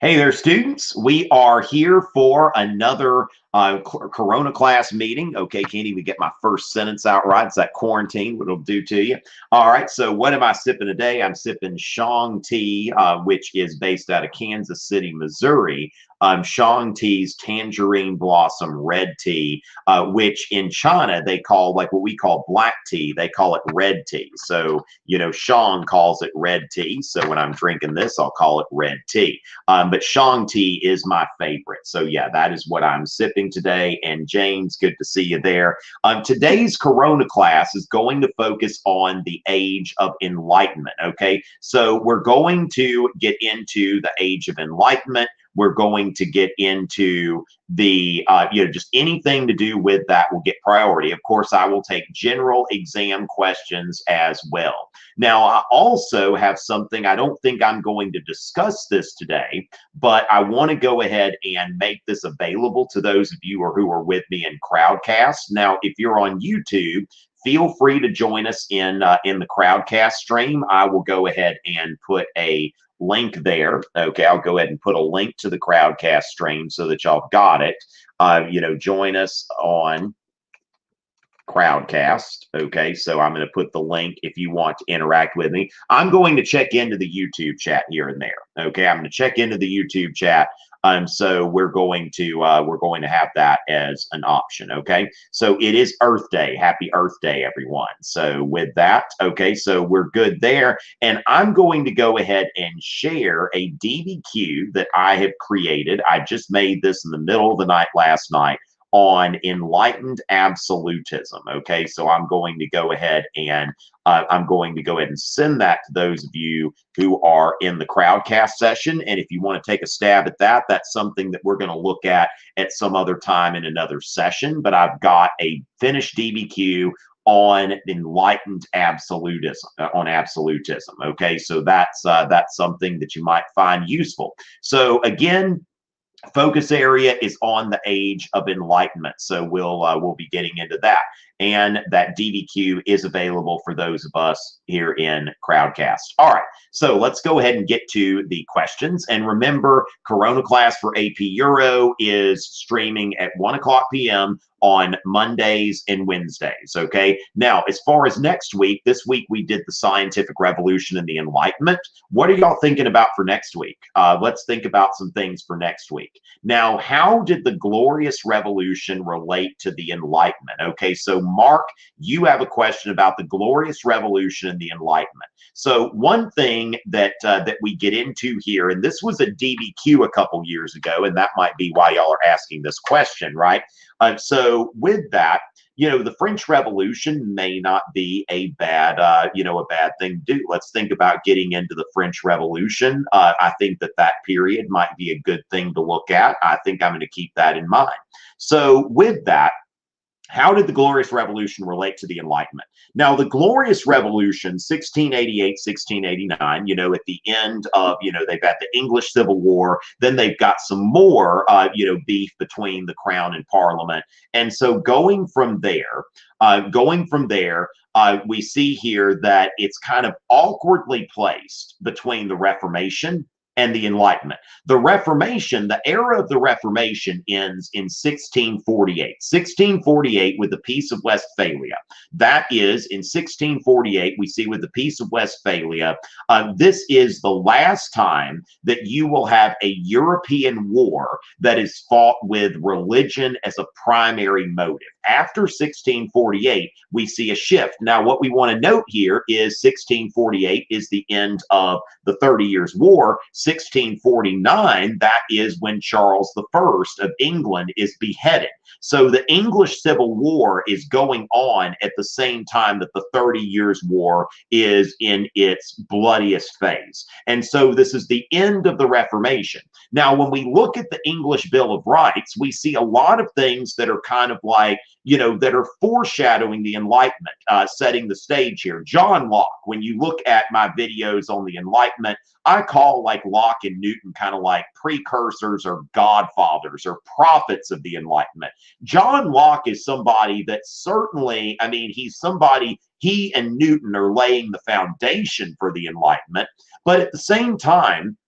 Hey there, students. We are here for another uh, Corona class meeting. Okay, can't even get my first sentence out right. It's that quarantine, what it'll do to you. All right, so what am I sipping today? I'm sipping Shang Tea, uh, which is based out of Kansas City, Missouri um, Shang Tea's Tangerine Blossom Red Tea, uh, which in China they call like what we call black tea. They call it red tea. So, you know, Shang calls it red tea. So when I'm drinking this, I'll call it red tea. Um, but Shang Tea is my favorite. So, yeah, that is what I'm sipping today. And James, good to see you there. Um, today's Corona class is going to focus on the age of enlightenment. Okay. So we're going to get into the age of enlightenment we're going to get into the uh, you know just anything to do with that will get priority. Of course i will take general exam questions as well. Now i also have something i don't think i'm going to discuss this today but i want to go ahead and make this available to those of you or who are with me in crowdcast. Now if you're on youtube feel free to join us in uh, in the crowdcast stream. I will go ahead and put a link there. Okay, I'll go ahead and put a link to the Crowdcast stream so that y'all got it. Uh, you know, join us on Crowdcast. Okay, so I'm going to put the link if you want to interact with me. I'm going to check into the YouTube chat here and there. Okay, I'm going to check into the YouTube chat um, so we're going to uh, we're going to have that as an option. Okay. So it is Earth Day. Happy Earth Day, everyone. So with that, okay, so we're good there. And I'm going to go ahead and share a DBQ that I have created. I just made this in the middle of the night last night on enlightened absolutism. Okay, so I'm going to go ahead and uh, I'm going to go ahead and send that to those of you who are in the crowdcast session. And if you want to take a stab at that, that's something that we're going to look at at some other time in another session. But I've got a finished DBQ on enlightened absolutism uh, on absolutism okay so that's uh, that's something that you might find useful so again focus area is on the age of enlightenment. So we'll uh, we'll be getting into that and that DBQ is available for those of us here in crowdcast all right so let's go ahead and get to the questions and remember corona class for ap euro is streaming at 1 o'clock p.m on Mondays and Wednesdays. Okay. Now, as far as next week, this week we did the scientific revolution and the Enlightenment. What are y'all thinking about for next week? Uh, let's think about some things for next week. Now, how did the Glorious Revolution relate to the Enlightenment? Okay. So, Mark, you have a question about the Glorious Revolution and the Enlightenment. So, one thing that uh, that we get into here, and this was a DBQ a couple years ago, and that might be why y'all are asking this question, right? Uh, so with that, you know, the French Revolution may not be a bad, uh, you know, a bad thing to do. Let's think about getting into the French Revolution. Uh, I think that that period might be a good thing to look at. I think I'm going to keep that in mind. So with that, how did the Glorious Revolution relate to the Enlightenment? Now, the Glorious Revolution, 1688, 1689, you know, at the end of, you know, they've got the English Civil War, then they've got some more, uh, you know, beef between the Crown and Parliament. And so going from there, uh, going from there, uh, we see here that it's kind of awkwardly placed between the Reformation and the Enlightenment. The Reformation, the era of the Reformation ends in 1648. 1648 with the Peace of Westphalia. That is, in 1648, we see with the Peace of Westphalia, uh, this is the last time that you will have a European war that is fought with religion as a primary motive. After 1648, we see a shift. Now, what we want to note here is 1648 is the end of the Thirty Years' War. 1649, that is when Charles I of England is beheaded. So the English Civil War is going on at the same time that the Thirty Years' War is in its bloodiest phase. And so this is the end of the Reformation. Now, when we look at the English Bill of Rights, we see a lot of things that are kind of like, you know, that are foreshadowing the Enlightenment, uh, setting the stage here. John Locke, when you look at my videos on the Enlightenment, I call like Locke and Newton kind of like precursors or godfathers or prophets of the Enlightenment. John Locke is somebody that certainly, I mean, he's somebody, he and Newton are laying the foundation for the Enlightenment. But at the same time,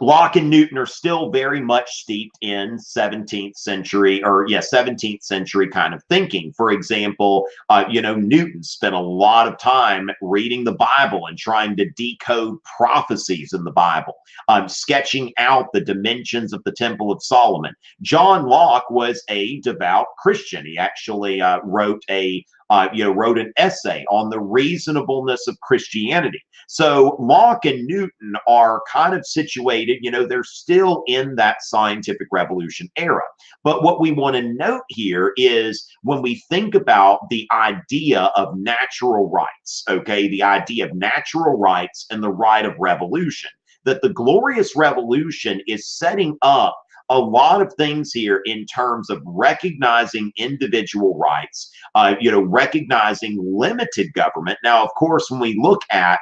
Locke and Newton are still very much steeped in 17th century or yeah 17th century kind of thinking. For example, uh, you know Newton spent a lot of time reading the Bible and trying to decode prophecies in the Bible, um, sketching out the dimensions of the Temple of Solomon. John Locke was a devout Christian. He actually uh, wrote a uh, you know, wrote an essay on the reasonableness of Christianity. So Locke and Newton are kind of situated, you know, they're still in that scientific revolution era. But what we want to note here is when we think about the idea of natural rights, okay, the idea of natural rights and the right of revolution, that the Glorious Revolution is setting up a lot of things here in terms of recognizing individual rights, uh, you know, recognizing limited government. Now, of course, when we look at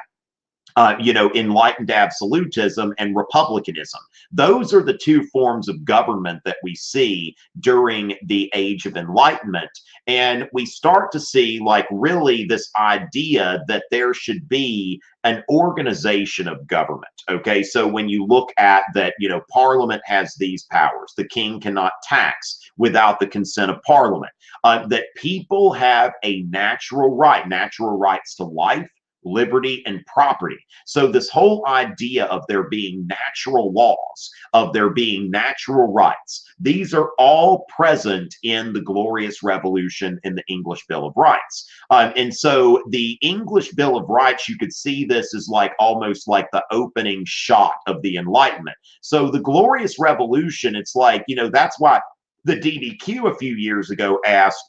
uh, you know, enlightened absolutism and republicanism. Those are the two forms of government that we see during the age of enlightenment. And we start to see, like, really this idea that there should be an organization of government. Okay. So when you look at that, you know, Parliament has these powers, the king cannot tax without the consent of Parliament, uh, that people have a natural right, natural rights to life liberty, and property. So, this whole idea of there being natural laws, of there being natural rights, these are all present in the Glorious Revolution in the English Bill of Rights. Um, and so, the English Bill of Rights, you could see this as like almost like the opening shot of the Enlightenment. So, the Glorious Revolution, it's like, you know, that's why the DBQ a few years ago asked,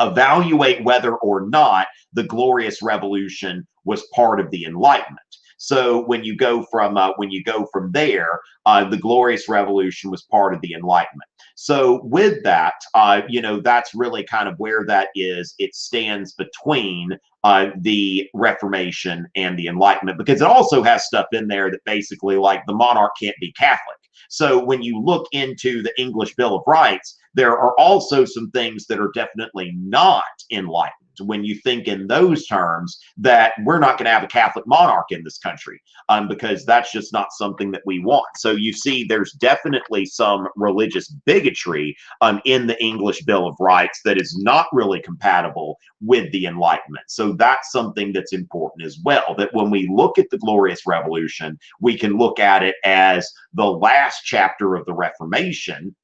evaluate whether or not the glorious revolution was part of the enlightenment. So when you go from uh, when you go from there uh, the glorious revolution was part of the enlightenment. So with that uh, you know that's really kind of where that is. It stands between uh, the reformation and the enlightenment because it also has stuff in there that basically like the monarch can't be catholic. So when you look into the english bill of rights there are also some things that are definitely not enlightened when you think in those terms that we're not going to have a Catholic monarch in this country um, because that's just not something that we want. So you see, there's definitely some religious bigotry um, in the English Bill of Rights that is not really compatible with the Enlightenment. So that's something that's important as well. That when we look at the Glorious Revolution, we can look at it as the last chapter of the Reformation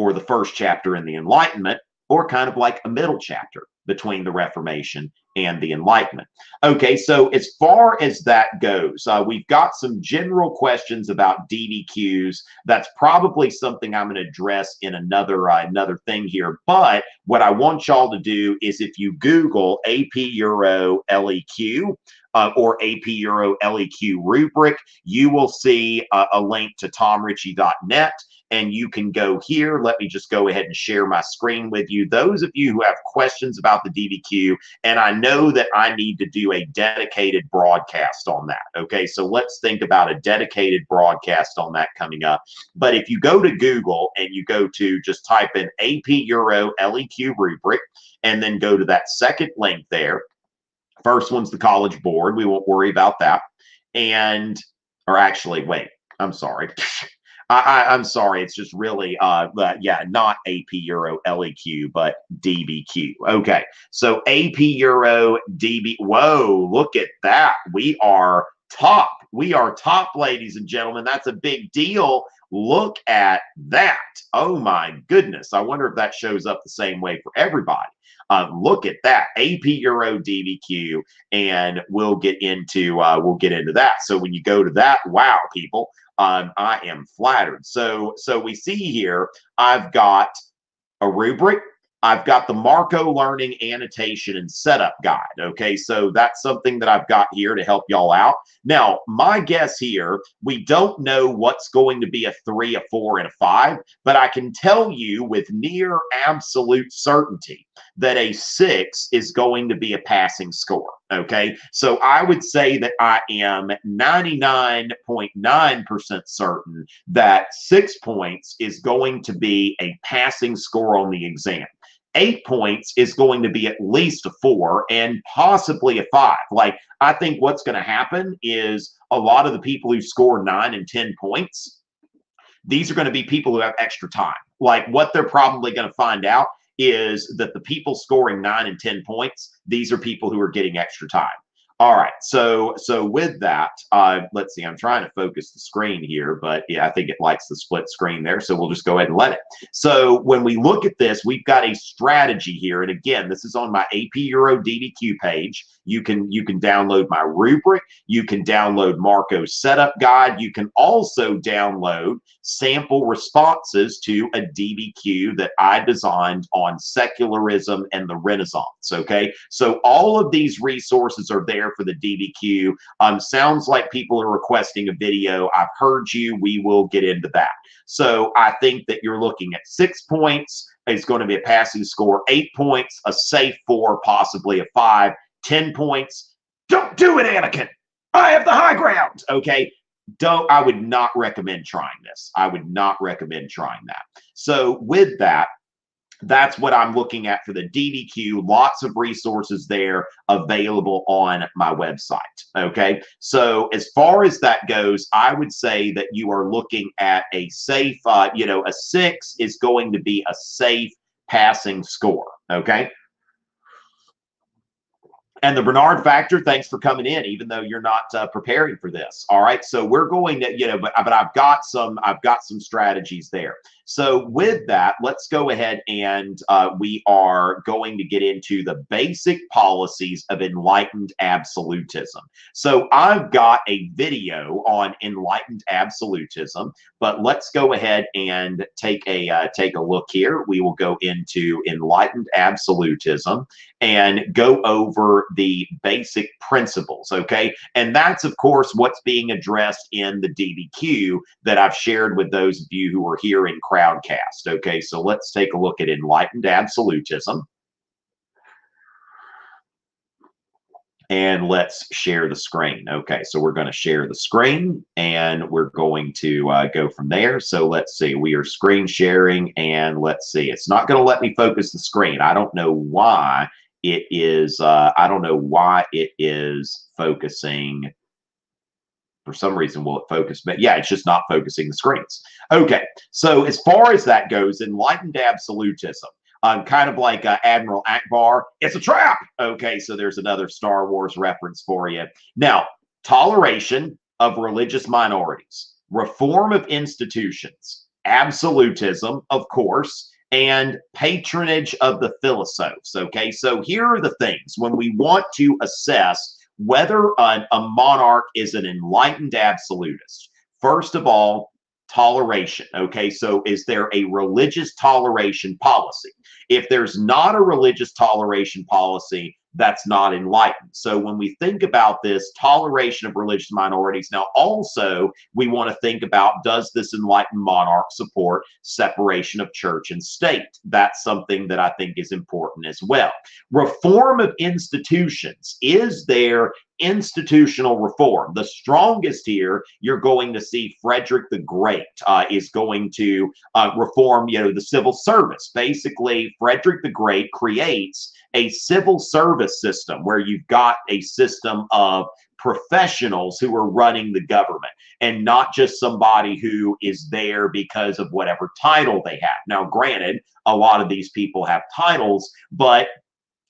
or the first chapter in the Enlightenment, or kind of like a middle chapter between the Reformation and the Enlightenment. Okay, so as far as that goes, uh, we've got some general questions about DBQs. That's probably something I'm going to address in another uh, another thing here. But what I want y'all to do is if you Google AP Euro LEQ. Uh, or AP Euro LEQ rubric, you will see uh, a link to tomrichey.net and you can go here. Let me just go ahead and share my screen with you. Those of you who have questions about the DBQ, and I know that I need to do a dedicated broadcast on that. Okay, so let's think about a dedicated broadcast on that coming up. But if you go to Google and you go to just type in AP Euro LEQ rubric, and then go to that second link there. First one's the College Board. We won't worry about that. And, or actually, wait, I'm sorry. I, am sorry, it's just really, uh, yeah, not AP Euro LEQ, but DBQ. Okay, so AP Euro DB. Whoa, look at that. We are top. We are top, ladies and gentlemen. That's a big deal. Look at that. Oh my goodness. I wonder if that shows up the same way for everybody. Uh, look at that AP Euro DBQ, and we'll get into uh, we'll get into that. So when you go to that, wow, people, um, I am flattered. So, so we see here, I've got a rubric. I've got the Marco Learning Annotation and Setup Guide. Okay, so that's something that I've got here to help y'all out. Now, my guess here, we don't know what's going to be a three, a four, and a five, but I can tell you with near absolute certainty that a six is going to be a passing score. Okay. So I would say that I am 99.9% certain that six points is going to be a passing score on the exam. eight points is going to be at least a four and possibly a five. Like, I think what's going to happen is a lot of the people who score nine and 10 points, these are going to be people who have extra time. Like, what they're probably going to find out is that the people scoring nine and 10 points, these are people who are getting extra time. All right, so so with that, uh, let's see. I'm trying to focus the screen here, but yeah, I think it likes the split screen there. So we'll just go ahead and let it. So when we look at this, we've got a strategy here, and again, this is on my AP Euro DBQ page. You can you can download my rubric. You can download Marco's setup guide. You can also download sample responses to a DBQ that I designed on secularism and the Renaissance. Okay, so all of these resources are there for the DBQ. Um, sounds like people are requesting a video. I've heard you. We will get into that. So I think that you're looking at six points. It's going to be a passing score, eight points, a safe four, possibly a five, ten points. Don't do it, Anakin. I have the high ground. Okay. Don't, I would not recommend trying this. I would not recommend trying that. So, with that, that's what I'm looking at for the DBQ. Lots of resources there available on my website. Okay. So, as far as that goes, I would say that you are looking at a safe, uh, you know, a six is going to be a safe passing score. Okay and the Bernard factor, thanks for coming in, even though you're not uh, preparing for this. All right, so we're going to, you know, but but I've got some, I've got some strategies there. So with that, let's go ahead and uh, we are going to get into the basic policies of enlightened absolutism. So I've got a video on enlightened absolutism, but let's go ahead and take a uh, take a look here. We will go into enlightened absolutism and go over the basic principles. Okay, and that's of course what's being addressed in the DBQ that I've shared with those of you who are here in crowd crowdcast. Okay, so let's take a look at enlightened absolutism. And let's share the screen. Okay, so we're going to share the screen and we're going to uh, go from there. So let's see, we are screen sharing and let's see, it's not going to let me focus the screen. I don't know why it is, uh, I don't know why it is focusing for some reason will it focus but yeah it's just not focusing the screens okay so as far as that goes enlightened absolutism um, kind of like uh, Admiral Ackbar, it's a trap. Okay, so there's another Star Wars reference for you. Now, toleration of religious minorities, reform of institutions, absolutism, of course, and patronage of the philosophes. Okay, so here are the things when we want to assess whether a, a monarch is an enlightened absolutist. First of all, toleration. Okay, so is there a religious toleration policy? If there's not a religious toleration policy, that's not enlightened. So when we think about this toleration of religious minorities, now also we want to think about does this enlightened monarch support separation of church and state? That's something that I think is important as well. Reform of institutions. Is there institutional reform. The strongest here, you're going to see Frederick the Great uh, is going to uh, reform, you know, the civil service. Basically, Frederick the Great creates a civil service system where you've got a system of professionals who are running the government and not just somebody who is there because of whatever title they have. Now, granted, a lot of these people have titles, but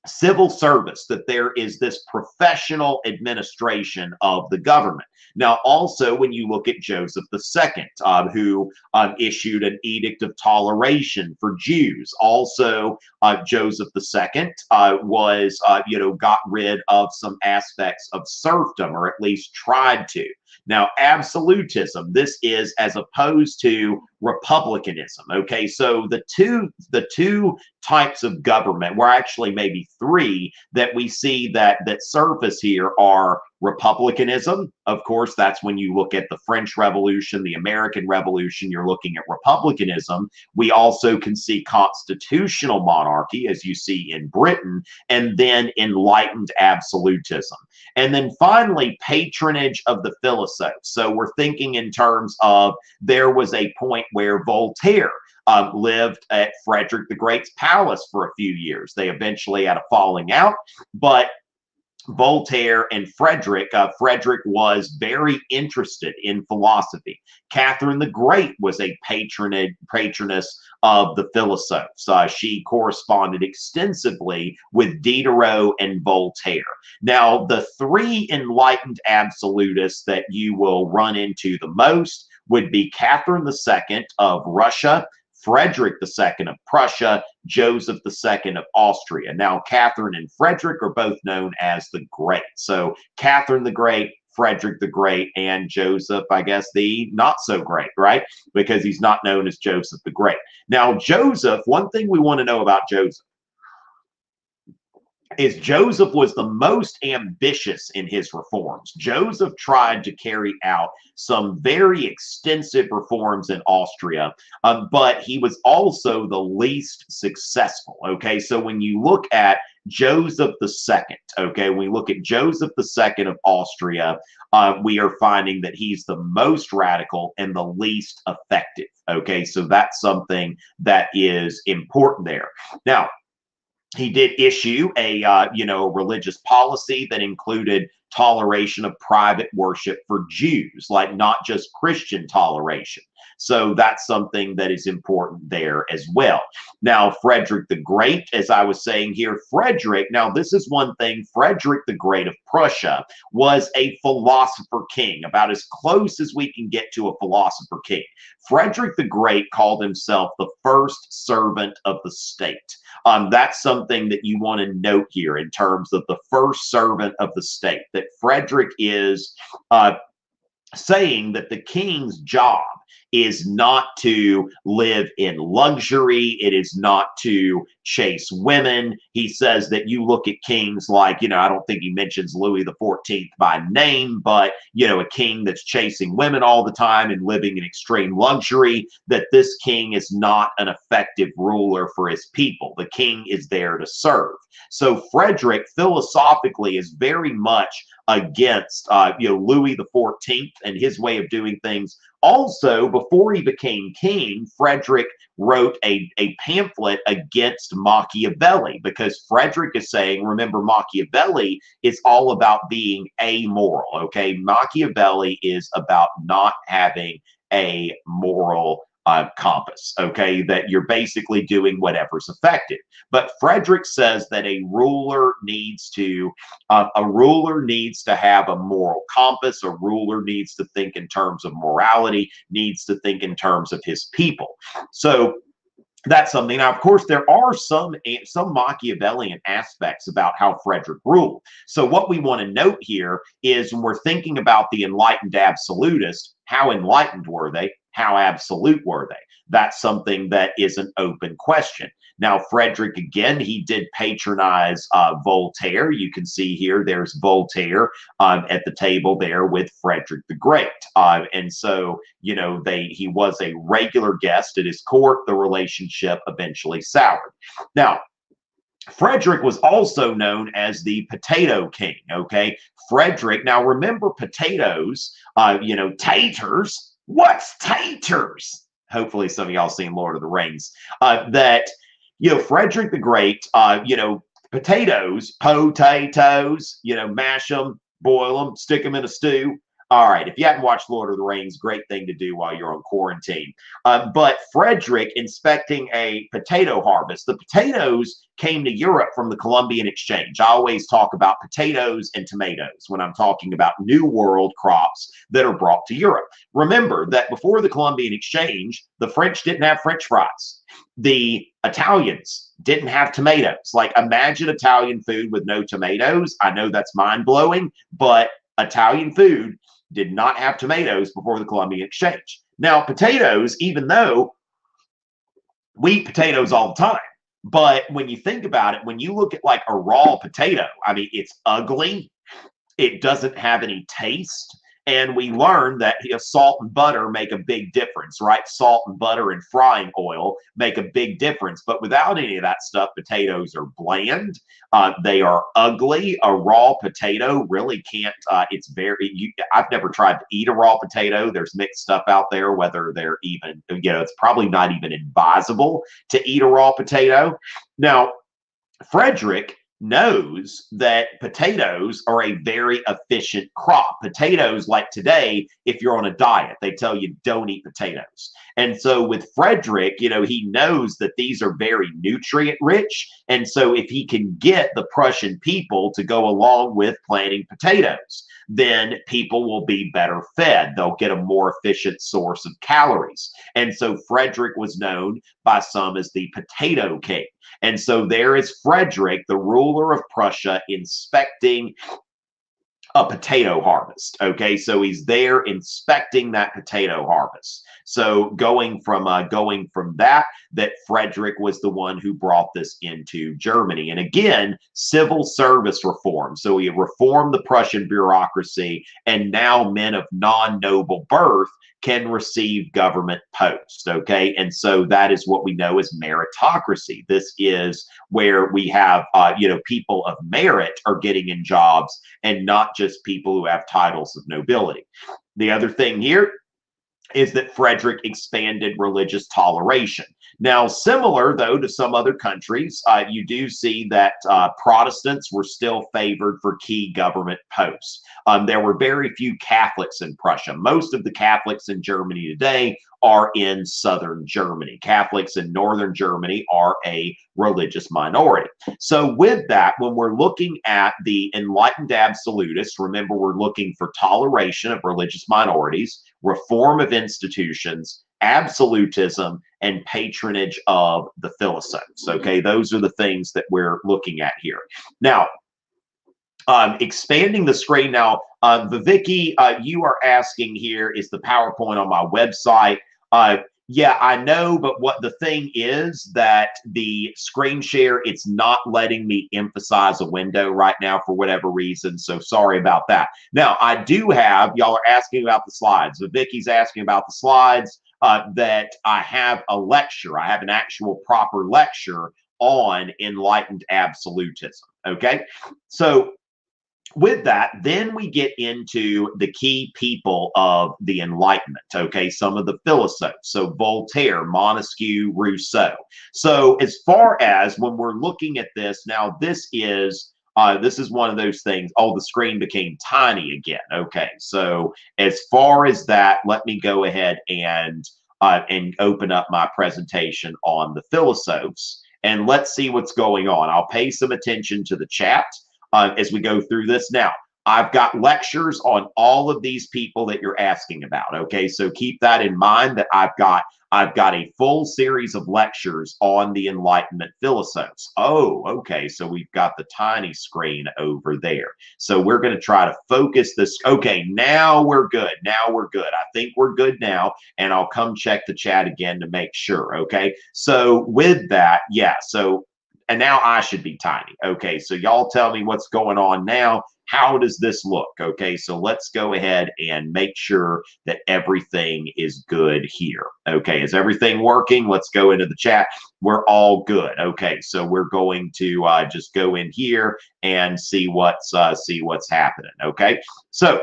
civil service, that there is this professional administration of the government. Now, also, when you look at Joseph II, uh, who um, issued an edict of toleration for Jews, also uh, Joseph II uh, was, uh, you know, got rid of some aspects of serfdom, or at least tried to. Now, absolutism, this is as opposed to republicanism. Okay, so the two the two types of government, were actually maybe three that we see that that surface here are republicanism. Of course, that's when you look at the French Revolution, the American Revolution, you're looking at republicanism. We also can see constitutional monarchy, as you see in Britain, and then enlightened absolutism. And then finally, patronage of the philosophes. So we're thinking in terms of there was a point where Voltaire um, lived at Frederick the Great's palace for a few years. They eventually had a falling out, but Voltaire and Frederick. Uh, Frederick was very interested in philosophy. Catherine the Great was a patronage, patroness of the philosophes. Uh, she corresponded extensively with Diderot and Voltaire. Now, the three enlightened absolutists that you will run into the most would be Catherine II of Russia, Frederick II of Prussia, Joseph II of Austria. Now, Catherine and Frederick are both known as the Great. So, Catherine the Great, Frederick the Great, and Joseph, I guess, the not so great, right? Because he's not known as Joseph the Great. Now, Joseph, one thing we want to know about Joseph is Joseph was the most ambitious in his reforms. Joseph tried to carry out some very extensive reforms in Austria, um, but he was also the least successful. Okay, so when you look at Joseph II, okay, when we look at Joseph II of Austria, uh, we are finding that he's the most radical and the least effective. Okay, so that's something that is important there. Now, he did issue a uh, you know religious policy that included toleration of private worship for Jews, like not just Christian toleration. So that's something that is important there as well. Now, Frederick the Great, as I was saying here, Frederick, now this is one thing Frederick the Great of Prussia was a philosopher king, about as close as we can get to a philosopher king. Frederick the Great called himself the first servant of the state. Um, that's something that you want to note here in terms of the first servant of the state, that Frederick is uh, saying that the king's job is not to live in luxury. It is not to chase women. He says that you look at kings like, you know, I don't think he mentions Louis the 14th by name, but, you know, a king that's chasing women all the time and living in extreme luxury, that this king is not an effective ruler for his people. The king is there to serve. So Frederick philosophically is very much against, uh, you know, Louis the 14th and his way of doing things also, before he became king, Frederick wrote a, a pamphlet against Machiavelli because Frederick is saying, remember, Machiavelli is all about being amoral. Okay. Machiavelli is about not having a moral uh, compass, okay, that you're basically doing whatever's effective. But Frederick says that a ruler needs to, uh, a ruler needs to have a moral compass. A ruler needs to think in terms of morality, needs to think in terms of his people. So that's something. Now, of course, there are some some Machiavellian aspects about how Frederick ruled. So, what we want to note here is when we're thinking about the enlightened absolutist, how enlightened were they? How absolute were they? That's something that is an open question. Now, Frederick, again, he did patronize uh, Voltaire. You can see here, there's Voltaire um, at the table there with Frederick the Great. Uh, and so, you know, they he was a regular guest at his court. The relationship eventually soured. Now, Frederick was also known as the Potato King. Okay, Frederick. Now remember, potatoes. Uh, you know, taters What's taters? Hopefully, some of y'all seen Lord of the Rings. Uh, that you know, Frederick the Great. Uh, you know, potatoes, potatoes. You know, mash them, boil them, stick them in a stew. All right, if you haven't watched Lord of the Rings, great thing to do while you're on quarantine. Uh, but Frederick inspecting a potato harvest. The potatoes came to Europe from the Columbian Exchange. I always talk about potatoes and tomatoes when I'm talking about New World crops that are brought to Europe. Remember that before the Columbian Exchange, the French didn't have French fries. The Italians didn't have tomatoes. Like, imagine Italian food with no tomatoes. I know that's mind blowing, but Italian food did not have tomatoes before the Columbian Exchange. Now, potatoes, even though we eat potatoes all the time, but when you think about it, when you look at like a raw potato, I mean, it's ugly, it doesn't have any taste and we learned that you know, salt and butter make a big difference, right? Salt and butter and frying oil make a big difference. But without any of that stuff, potatoes are bland. Uh, they are ugly. A raw potato really can't. Uh, it's very. You, I've never tried to eat a raw potato. There's mixed stuff out there. Whether they're even, you know, it's probably not even advisable to eat a raw potato. Now, Frederick knows that potatoes are a very efficient crop. Potatoes, like today, if you're on a diet, they tell you don't eat potatoes. And so with Frederick, you know, he knows that these are very nutrient rich. And so if he can get the Prussian people to go along with planting potatoes, then people will be better fed. They'll get a more efficient source of calories. And so Frederick was known by some as the potato king. And so there is Frederick, the ruler of Prussia, inspecting a potato harvest. Okay, so he's there inspecting that potato harvest. So going from uh, going from that, that Frederick was the one who brought this into Germany. And again, civil service reform. So he reformed the Prussian bureaucracy, and now men of non-noble birth can receive government posts. Okay. And so that is what we know as meritocracy. This is where we have, uh, you know, people of merit are getting in jobs and not just people who have titles of nobility. The other thing here is that Frederick expanded religious toleration. Now, similar though to some other countries, uh, you do see that uh, Protestants were still favored for key government posts. Um, there were very few Catholics in Prussia. Most of the Catholics in Germany today are in southern Germany. Catholics in northern Germany are a religious minority. So, with that, when we're looking at the enlightened absolutists, remember we're looking for toleration of religious minorities, reform of institutions, absolutism, and patronage of the philosophes. Okay, those are the things that we're looking at here. Now, um, expanding the screen now, uh, Viviki, uh, you are asking here, is the PowerPoint on my website? Uh, yeah, I know, but what the thing is that the screen share, it's not letting me emphasize a window right now for whatever reason. So sorry about that. Now, I do have, y'all are asking about the slides. So Vicky's asking about the slides, uh, that I have a lecture. I have an actual proper lecture on enlightened absolutism. Okay. So with that, then we get into the key people of the Enlightenment, okay? Some of the philosophes. So Voltaire, Montesquieu, Rousseau. So as far as when we're looking at this, now this is uh, this is one of those things. Oh, the screen became tiny again. Okay, so as far as that, let me go ahead and uh, and open up my presentation on the philosophes, and let's see what's going on. I'll pay some attention to the chat uh, as we go through this. Now, I've got lectures on all of these people that you're asking about. Okay, so keep that in mind that I've got I've got a full series of lectures on the Enlightenment philosophes. Oh, okay, so we've got the tiny screen over there. So we're going to try to focus this. Okay, now we're good. Now we're good. I think we're good now, and I'll come check the chat again to make sure. Okay, so with that, yeah, so and now I should be tiny. Okay, so y'all tell me what's going on now. How does this look? Okay, so let's go ahead and make sure that everything is good here. Okay, is everything working? Let's go into the chat. We're all good. Okay, so we're going to uh, just go in here and see what's uh, see what's happening. Okay, so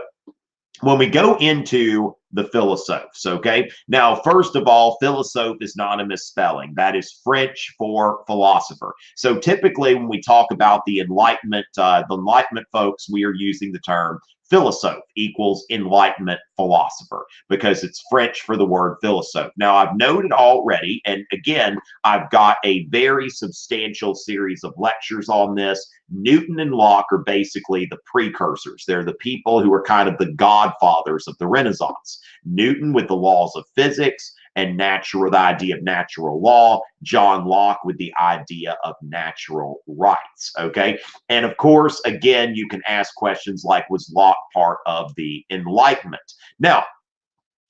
when we go into the philosophes, okay? Now, first of all, philosophe is not a misspelling. That is French for philosopher. So typically when we talk about the Enlightenment, uh, the Enlightenment folks, we are using the term philosophe equals enlightenment philosopher because it's French for the word philosophe. Now, I've noted already, and again, I've got a very substantial series of lectures on this. Newton and Locke are basically the precursors. They're the people who are kind of the godfathers of the Renaissance. Newton with the laws of physics, and natural, the idea of natural law, John Locke with the idea of natural rights. Okay. And of course, again, you can ask questions like, was Locke part of the Enlightenment? Now,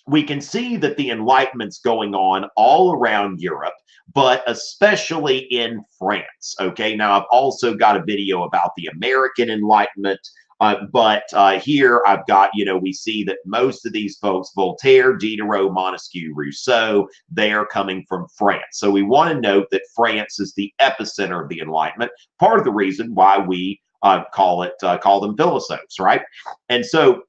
we can see that the Enlightenment's going on all around Europe, but especially in France. Okay, now I've also got a video about the American Enlightenment Uh, but uh, here I've got, you know, we see that most of these folks, Voltaire, Diderot, Montesquieu, Rousseau, they are coming from France. So we want to note that France is the epicenter of the Enlightenment. Part of the reason why we uh, call it uh, call them philosophes, right? And so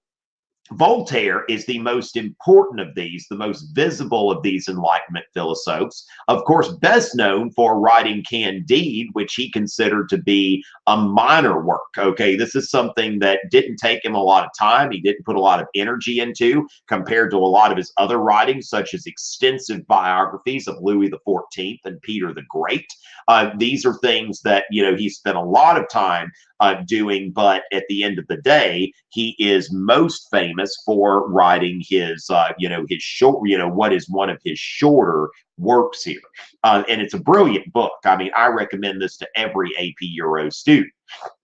Voltaire is the most important of these, the most visible of these Enlightenment philosophes. Of course, best known for writing Candide, which he considered to be a minor work. Okay, this is something that didn't take him a lot of time. He didn't put a lot of energy into compared to a lot of his other writings, such as extensive biographies of Louis XIV and Peter the Great. Uh, these are things that, you know, he spent a lot of time uh, doing, but at the end of the day, he is most famous for writing his, uh, you know, his short, you know, what is one of his shorter works here. Uh, and it's a brilliant book. I mean, I recommend this to every AP Euro student.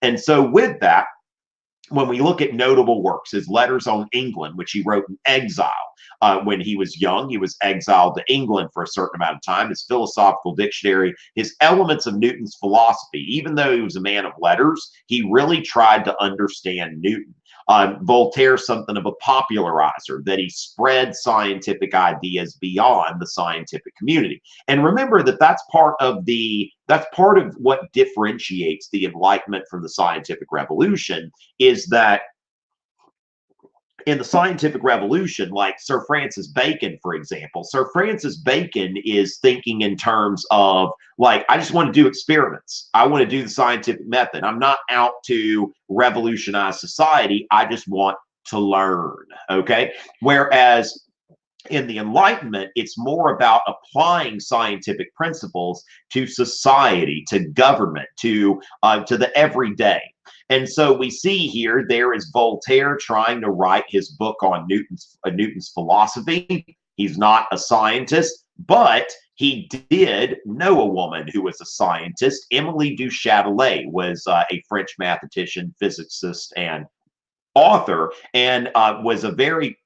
And so with that, when we look at notable works, his letters on England, which he wrote in exile uh, when he was young, he was exiled to England for a certain amount of time. His philosophical dictionary, his elements of Newton's philosophy, even though he was a man of letters, he really tried to understand Newton. Um, Voltaire, something of a popularizer, that he spread scientific ideas beyond the scientific community. And remember that that's part of the that's part of what differentiates the Enlightenment from the scientific revolution is that in the scientific revolution, like Sir Francis Bacon, for example, Sir Francis Bacon is thinking in terms of like, I just want to do experiments. I want to do the scientific method. I'm not out to revolutionize society. I just want to learn. Okay. Whereas in the Enlightenment, it's more about applying scientific principles to society, to government, to uh, to the everyday. And so we see here there is Voltaire trying to write his book on Newton's uh, Newton's philosophy. He's not a scientist, but he did know a woman who was a scientist. Emily du Châtelet was uh, a French mathematician, physicist, and author, and uh, was a very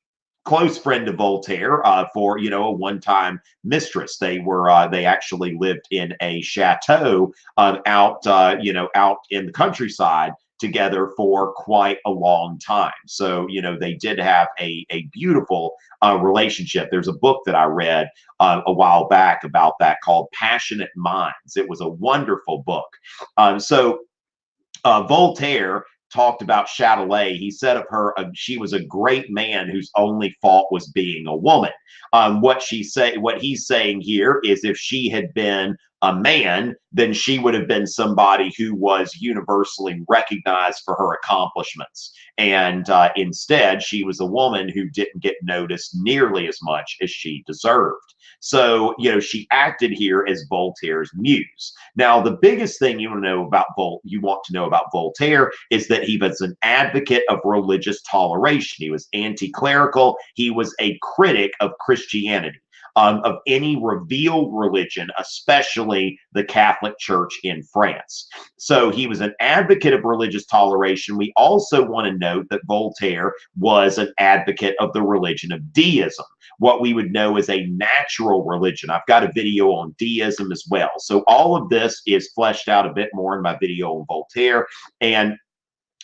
close friend of Voltaire uh, for you know a one-time mistress. They were uh, they actually lived in a chateau um, out uh, you know out in the countryside together for quite a long time. So you know they did have a a beautiful uh, relationship. There's a book that I read uh, a while back about that called Passionate Minds. It was a wonderful book. Um, so uh, Voltaire talked about Châtelet, he said of her, uh, she was a great man whose only fault was being a woman. Um, what she say, what he's saying here is, if she had been a man, then she would have been somebody who was universally recognized for her accomplishments. And uh, instead, she was a woman who didn't get noticed nearly as much as she deserved. So, you know, she acted here as Voltaire's muse. Now, the biggest thing you want to know about Vol you want to know about Voltaire is that he was an advocate of religious toleration. He was anti-clerical. He was a critic of Christianity um, of any revealed religion, especially the Catholic Church in France. So he was an advocate of religious toleration. We also want to note that Voltaire was an advocate of the religion of deism, what we would know as a natural religion. I've got a video on deism as well. So all of this is fleshed out a bit more in my video on Voltaire. And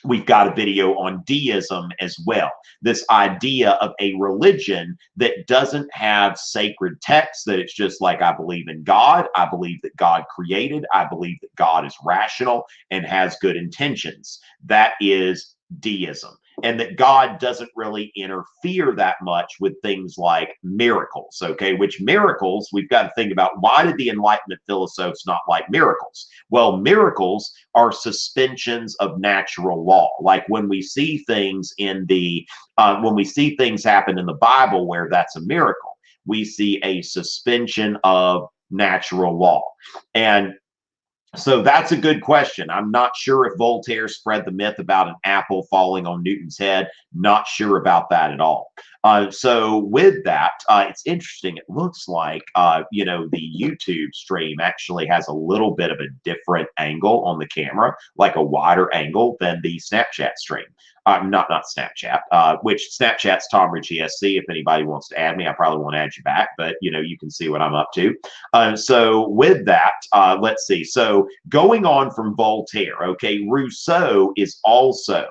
we've got a video on deism as well. This idea of a religion that doesn't have sacred texts, that it's just like, I believe in God, I believe that God created, I believe that God is rational and has good intentions. That is deism and that God doesn't really interfere that much with things like miracles. Okay, which miracles we've got to think about why did the Enlightenment philosophes not like miracles? Well, miracles are suspensions of natural law. Like when we see things in the uh, when we see things happen in the Bible where that's a miracle, we see a suspension of natural law. And so that's a good question. I'm not sure if Voltaire spread the myth about an apple falling on Newton's head. Not sure about that at all. Uh, so with that, uh, it's interesting. It looks like uh, you know the YouTube stream actually has a little bit of a different angle on the camera, like a wider angle than the Snapchat stream uh, not not Snapchat, uh, which Snapchat's Tom Richey SC. If anybody wants to add me, I probably won't add you back, but you know you can see what I'm up to. Uh, so with that, let's see. So going on from Voltaire, okay, Rousseau is also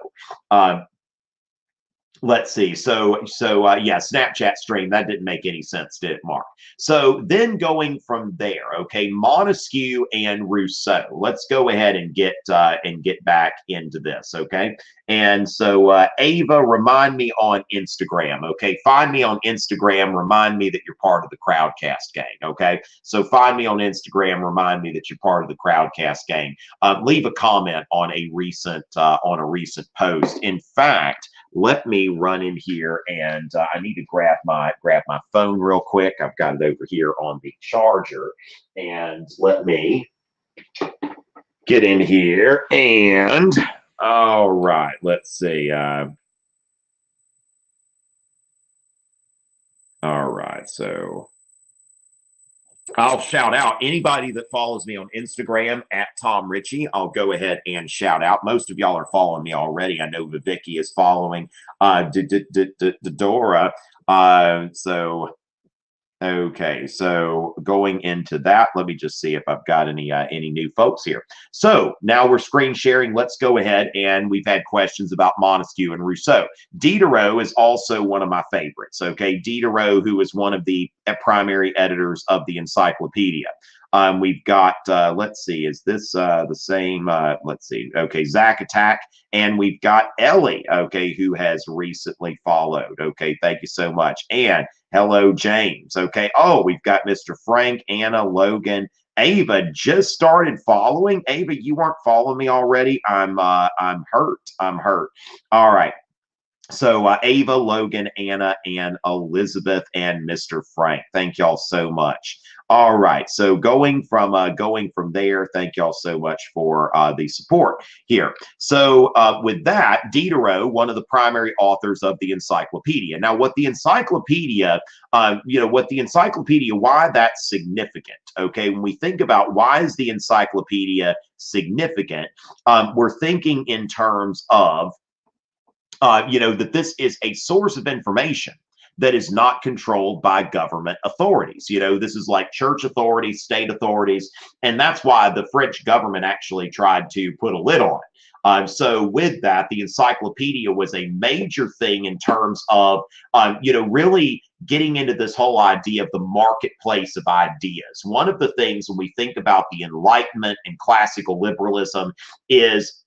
let's see. So, so uh, yeah, Snapchat stream that didn't make any sense, did it, Mark? So then going from there, okay, Montesquieu and Rousseau. Let's go ahead and get uh, and get back into this, okay? And so uh, Ava, remind me on Instagram, okay? Find me on Instagram. Remind me that you're part of the Crowdcast gang, okay? So find me on Instagram. Remind me that you're part of the Crowdcast gang. Um, leave a comment on a recent uh, on a recent post. In fact let me run in here and uh, I need to grab my grab my phone real quick. I've got it over here on the charger and let me get in here and all right, let's see. Uh, all right, so I'll shout out anybody that follows me on Instagram at Tom Richey. I'll go ahead and shout out. Most of y'all are following me already. I know Vicky is following uh, Dora. Uh, so Okay, so going into that, let me just see if I've got any uh, any new folks here. So now we're screen sharing. Let's go ahead and we've had questions about Montesquieu and Rousseau. Diderot is also one of my favorites. Okay, Diderot, who is one of the primary editors of the encyclopedia. Um, we've got, uh, let's see, is this uh, the same? Uh, let's see. Okay, Zach Attack. And we've got Ellie, okay, who has recently followed. Okay, thank you so much. And hello, James. Okay. Oh, we've got Mr. Frank, Anna, Logan. Ava just started following. Ava, you weren't following me already. I'm uh, I'm hurt. I'm hurt. All right. So uh, Ava, Logan, Anna, and Elizabeth, and Mr. Frank. Thank y'all so much. All right. So going from uh, going from there, thank y'all so much for uh, the support here. So uh, with that, Diderot, one of the primary authors of the encyclopedia. Now, what the encyclopedia, uh, you know, what the encyclopedia, why that's significant. Okay, when we think about why is the encyclopedia significant, um, we're thinking in terms of uh, you know, that this is a source of information that is not controlled by government authorities. You know, this is like church authorities, state authorities, and that's why the French government actually tried to put a lid on it. Um, so with that, the encyclopedia was a major thing in terms of, um, you know, really getting into this whole idea of the marketplace of ideas. One of the things when we think about the Enlightenment and classical liberalism is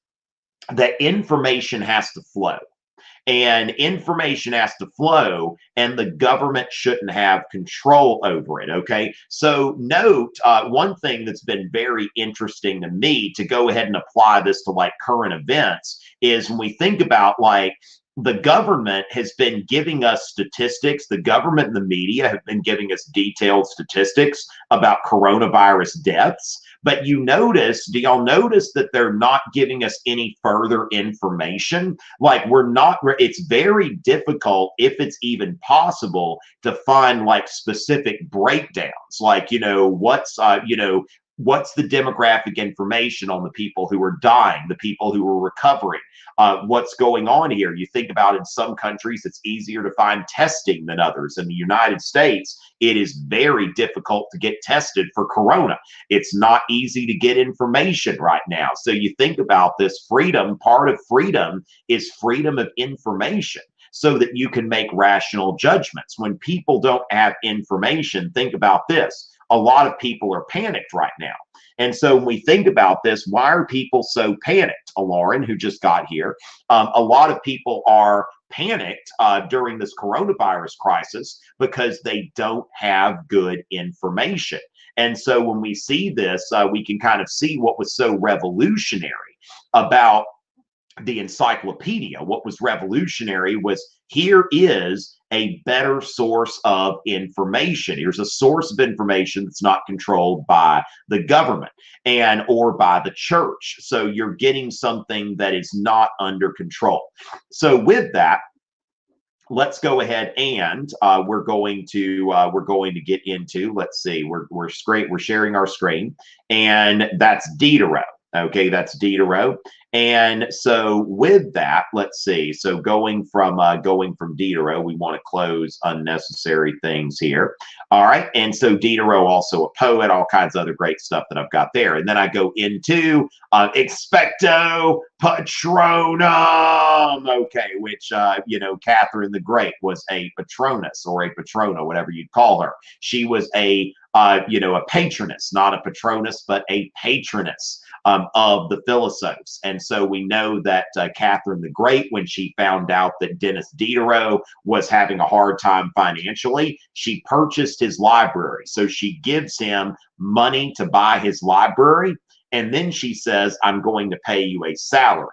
that information has to flow and information has to flow and the government shouldn't have control over it okay so note uh, one thing that's been very interesting to me to go ahead and apply this to like current events is when we think about like the government has been giving us statistics. The government and the media have been giving us detailed statistics about coronavirus deaths. But you notice, do y'all notice that they're not giving us any further information? Like we're not, it's very difficult, if it's even possible, to find like specific breakdowns. Like, you know, what's, uh, you know, what's the demographic information on the people who are dying, the people who are recovering, uh, what's going on here. You think about in some countries, it's easier to find testing than others. In the United States, it is very difficult to get tested for corona. It's not easy to get information right now. So you think about this freedom, part of freedom is freedom of information so that you can make rational judgments. When people don't have information, think about this a lot of people are panicked right now. And so when we think about this, why are people so panicked? Lauren, who just got here, um, a lot of people are panicked uh, during this coronavirus crisis because they don't have good information. And so when we see this, uh, we can kind of see what was so revolutionary about the encyclopedia. What was revolutionary was here is a better source of information. Here's a source of information that's not controlled by the government and or by the church. So you're getting something that is not under control. So with that, let's go ahead and uh, we're going to uh, we're going to get into let's see we're we're screen we're sharing our screen and that's Diderot Okay, that's Diderot. And so with that, let's see. So going from uh, going from Diderot, we want to close unnecessary things here. All right. And so Diderot, also a poet, all kinds of other great stuff that I've got there. And then I go into uh, Expecto Patronum. Okay, which uh, you know, Catherine the Great was a patronus or a patrona, whatever you'd call her. She was a uh, you know, a patroness, not a patronus, but a patroness um, of the philosophes. And so we know that uh, Catherine the Great, when she found out that Denis Diderot was having a hard time financially, she purchased his library. So she gives him money to buy his library. And then she says, I'm going to pay you a salary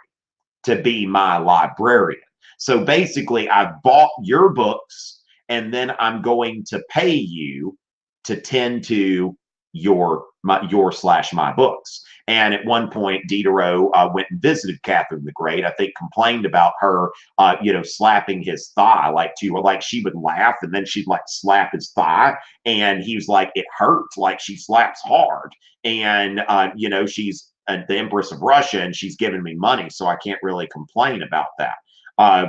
to be my librarian. So basically, I bought your books and then I'm going to pay you to tend to your my, your slash my books. And at one point, Diderot uh, went and visited Catherine the Great. I think complained about her, uh, you know, slapping his thigh, like to like she would laugh and then she'd like slap his thigh, and he was like, it hurts, like she slaps hard, and uh, you know, she's the Empress of Russia and she's giving me money, so I can't really complain about that. Uh,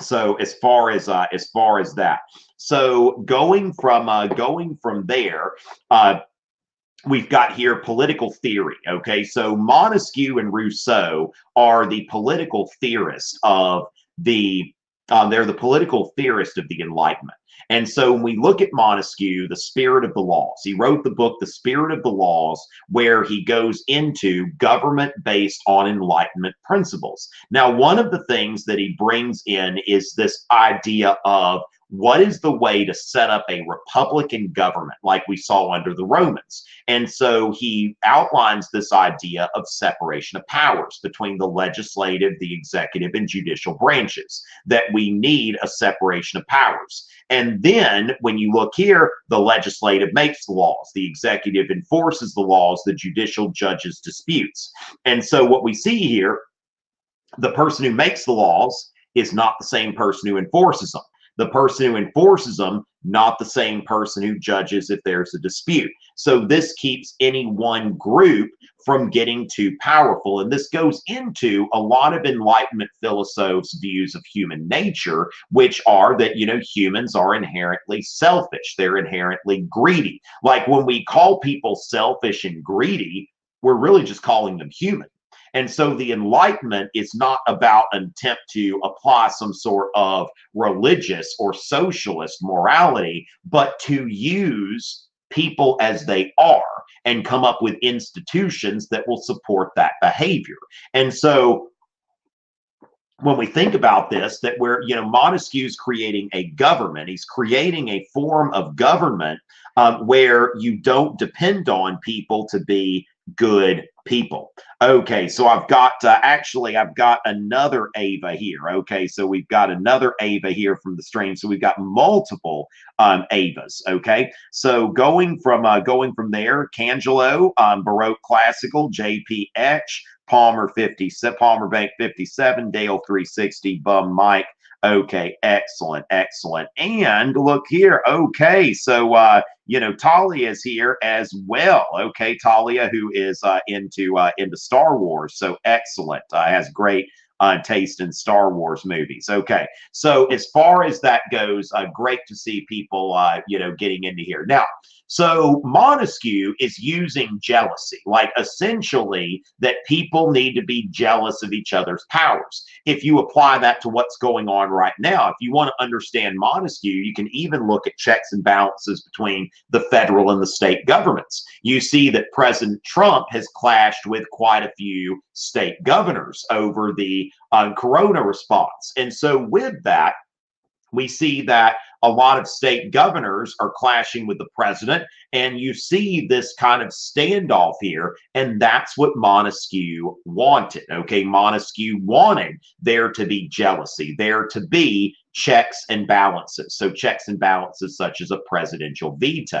so as far as uh, as far as that, so going from uh, going from there, uh, we've got here political theory. Okay, so Montesquieu and Rousseau are the political theorists of the. Uh, they're the political theorist of the Enlightenment. And so when we look at Montesquieu, the spirit of the laws, he wrote the book, The Spirit of the Laws, where he goes into government based on Enlightenment principles. Now, one of the things that he brings in is this idea of what is the way to set up a republican government like we saw under the Romans? And so he outlines this idea of separation of powers between the legislative, the executive, and judicial branches, that we need a separation of powers. And then when you look here, the legislative makes the laws, the executive enforces the laws, the judicial judges disputes. And so what we see here, the person who makes the laws is not the same person who enforces them the person who enforces them, not the same person who judges if there's a dispute. So this keeps any one group from getting too powerful. And this goes into a lot of Enlightenment philosophers' views of human nature, which are that, you know, humans are inherently selfish, they're inherently greedy. Like when we call people selfish and greedy, we're really just calling them human. And so the Enlightenment is not about an attempt to apply some sort of religious or socialist morality, but to use people as they are and come up with institutions that will support that behavior. And so when we think about this, that we're, you know, Montesquieu's creating a government, he's creating a form of government um, where you don't depend on people to be good people. Okay, so I've got uh, actually I've got another Ava here. Okay, so we've got another Ava here from the stream. So we've got multiple um, Avas. Okay, so going from uh, going from there, Cangelo, um, Baroque Classical, JP JPH, Palmer 50, Palmer Bank 57, Dale 360, Bum Mike. Okay, excellent, excellent. And look here. Okay, so uh, you know, Talia is here as well. Okay, Talia, who is uh, into uh, into Star Wars, so excellent. Uh, has great uh, taste in Star Wars movies. Okay, so as far as that goes, uh, great to see people, uh, you know, getting into here. Now, so Montesquieu is using jealousy, like essentially that people need to be jealous of each other's powers. If you apply that to what's going on right now, if you want to understand Montesquieu, you can even look at checks and balances between the federal and the state governments. You see that President Trump has clashed with quite a few state governors over the uh, corona response. And so with that, we see that a lot of state governors are clashing with the president, and you see this kind of standoff here. And that's what Montesquieu wanted. Okay, Montesquieu wanted there to be jealousy, there to be checks and balances. So, checks and balances, such as a presidential veto.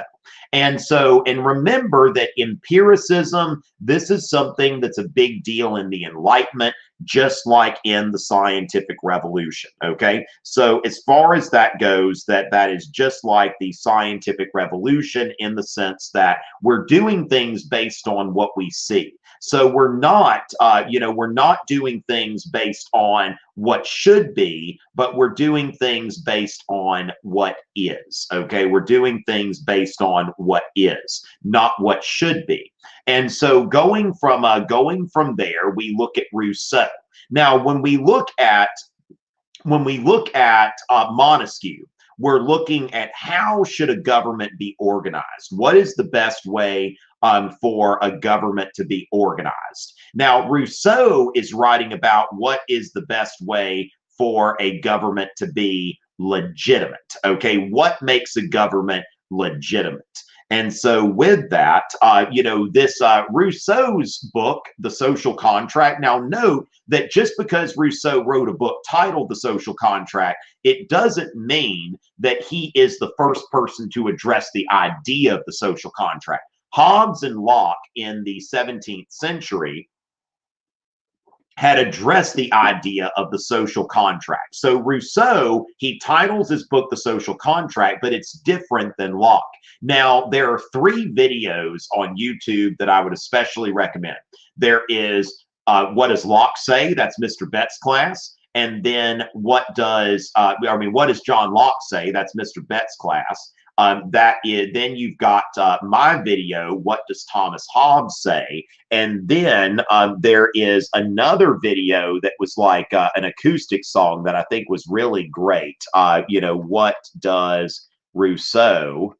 And so, and remember that empiricism, this is something that's a big deal in the Enlightenment, just like in the scientific revolution. Okay. So, as far as that goes, that that is just like the scientific revolution in the sense that we're doing things based on what we see. So we're not, uh, you know, we're not doing things based on what should be, but we're doing things based on what is. Okay, we're doing things based on what is, not what should be. And so going from uh, going from there, we look at Rousseau. Now, when we look at when we look at uh, Montesquieu, we're looking at how should a government be organized? What is the best way um, for a government to be organized? Now, Rousseau is writing about what is the best way for a government to be legitimate. Okay, what makes a government legitimate? And so, with that, uh, you know, this uh, Rousseau's book, The Social Contract. Now, note that just because Rousseau wrote a book titled The Social Contract, it doesn't mean that he is the first person to address the idea of the social contract. Hobbes and Locke in the 17th century had addressed the idea of the social contract. So Rousseau, he titles his book The Social Contract, but it's different than Locke. Now, there are three videos on YouTube that I would especially recommend. There is uh, What Does Locke Say? That's Mr. Bett's class. And then what does, uh, I mean, what does John Locke say? That's Mr. Bett's class. Um, that is, then you've got uh, my video, What Does Thomas Hobbes Say? And then um, there is another video that was like uh, an acoustic song that I think was really great. Uh, you know, What Does Rousseau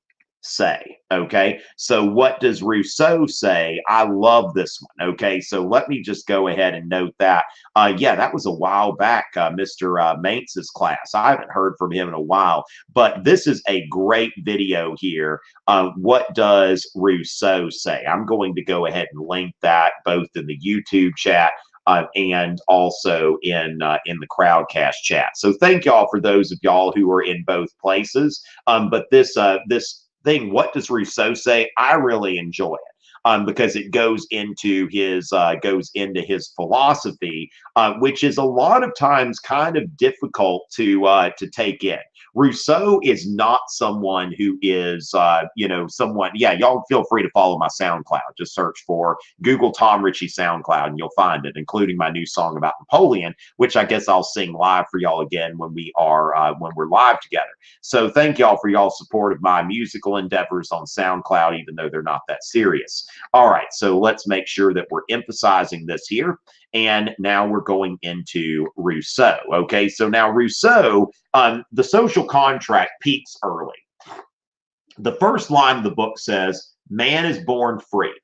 say? Okay. So what does Rousseau say? I love this one. Okay. So let me just go ahead and note that. Uh, yeah, that was a while back, uh, Mr. Uh, Maintz's class. I haven't heard from him in a while, but this is a great video here. Uh, what does Rousseau say? I'm going to go ahead and link that both in the YouTube chat uh, and also in uh, in the crowdcast chat. So thank y'all for those of y'all who are in both places. Um, but this uh, this thing. What does Rousseau say? I really enjoy it. Um, because it goes into his uh, goes into his philosophy, uh, which is a lot of times kind of difficult to uh, to take in. Rousseau is not someone who is, uh, you know, someone. Yeah, y'all feel free to follow my SoundCloud. Just search for Google Tom Richey SoundCloud and you'll find it, including my new song about Napoleon, which I guess I'll sing live for y'all again when we are uh, when we're live together. So thank y'all for y'all support of my musical endeavors on SoundCloud, even though they're not that serious. All right, so let's make sure that we're emphasizing this here. And now we're going into Rousseau. Okay, so now Rousseau, um, the social contract peaks early. The first line of the book says, Man is born free,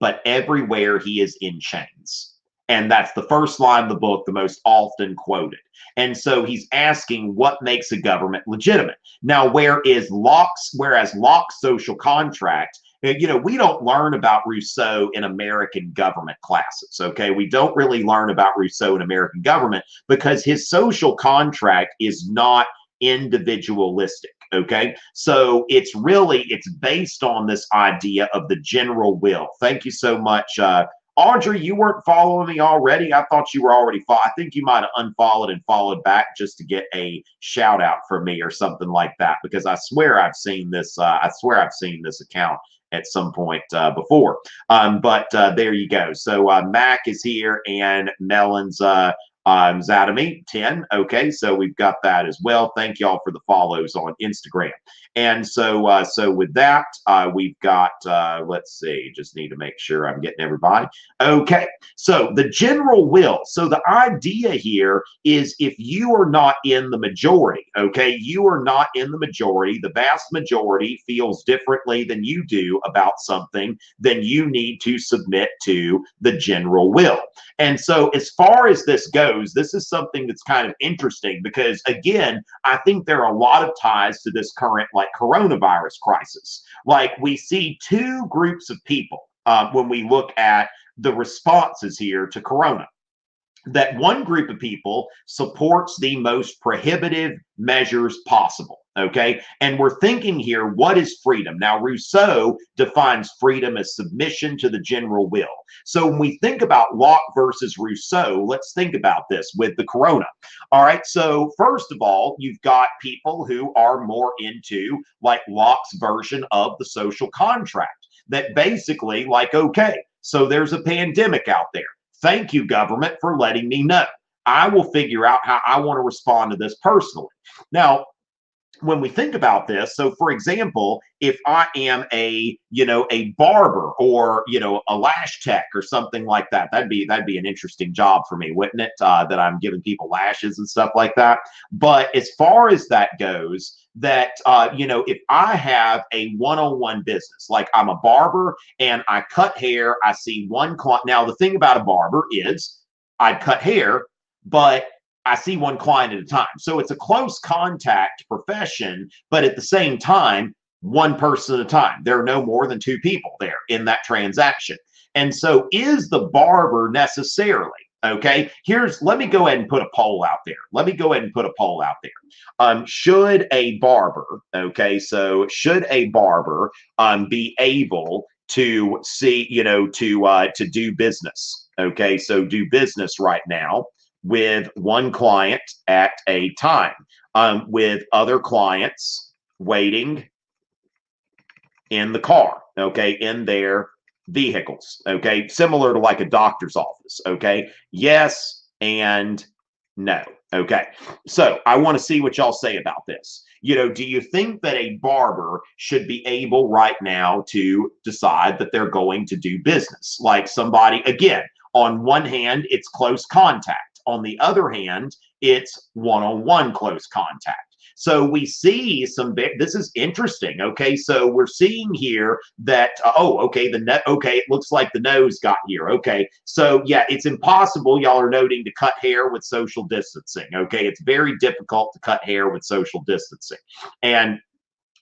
but everywhere he is in chains. And that's the first line of the book, the most often quoted. And so he's asking what makes a government legitimate. Now, where is Locke's, whereas Locke's social contract you know, we don't learn about Rousseau in American government classes. Okay. We don't really learn about Rousseau in American government because his social contract is not individualistic okay so it's really it's based on this idea of the general will thank you so much uh Audrey, you weren't following me already. I thought you were already. Fo- I think you might have unfollowed and followed back just to get a shout out from me or something like that. Because I swear I've seen this. Uh, I swear I've seen this account at some point uh, before. Um, but uh, there you go. So uh, Mac is here and Melon's uh, um, Zadamy 10. Okay, so we've got that as well. Thank y'all for the follows on Instagram. And so, uh, so with that, uh, we've got, uh, let's see, just need to make sure I'm getting everybody. Okay, so the general will. So the idea here is if you are not in the majority, okay, you are not in the majority, the vast majority feels differently than you do about something, then you need to submit to the general will. And so, as far as this goes, this is something that's kind of interesting because, again, I think there are a lot of ties to this current, like, coronavirus crisis. Like, we see two groups of people uh, when we look at the responses here to corona that one group of people supports the most prohibitive measures possible. Okay. And we're thinking here, what is freedom? Now, Rousseau defines freedom as submission to the general will. So when we think about Locke versus Rousseau, let's think about this with the corona. All right. So, first of all, you've got people who are more into like Locke's version of the social contract that basically, like, okay, So there's a pandemic out there. Thank you, government, for letting me know. I will figure out how I want to respond to this personally. Now, when we think about this so for example if i am a you know a barber or you know a lash tech or something like that that'd be that'd be an interesting job for me wouldn't it? Uh, that i'm giving people lashes and stuff like that. But as far as that goes that uh, you know if i have a one-on-one business like i'm a barber and i cut hair i see one client now the thing about a barber is i cut hair but I see one client at a time. So it's a close contact profession, but at the same time, one person at a time. There are no more than two people there in that transaction. And so is the barber necessarily Okay, here's let me go ahead and put a poll out there. Let me go ahead and put a poll out there. Um, should a barber, okay, so should a barber um be able to see, you know, to uh to do business? Okay, so do business right now with one client at a time, um, with other clients waiting in the car, okay, in their vehicles, okay, similar to like a doctor's office, okay. Yes and no, okay. So I want to see what y'all say about this. You know, do you think that a barber should be able right now to decide that they're going to do business? Like somebody, again, on one hand, it's close contact on the other hand, it's one on one close contact. So we see some this is interesting. Okay. So we're seeing here that, uh, oh, okay, the net, okay, it looks like the nose got here. Okay. So yeah, it's impossible. Y'all are noting to cut hair with social distancing. Okay. It's very difficult to cut hair with social distancing. And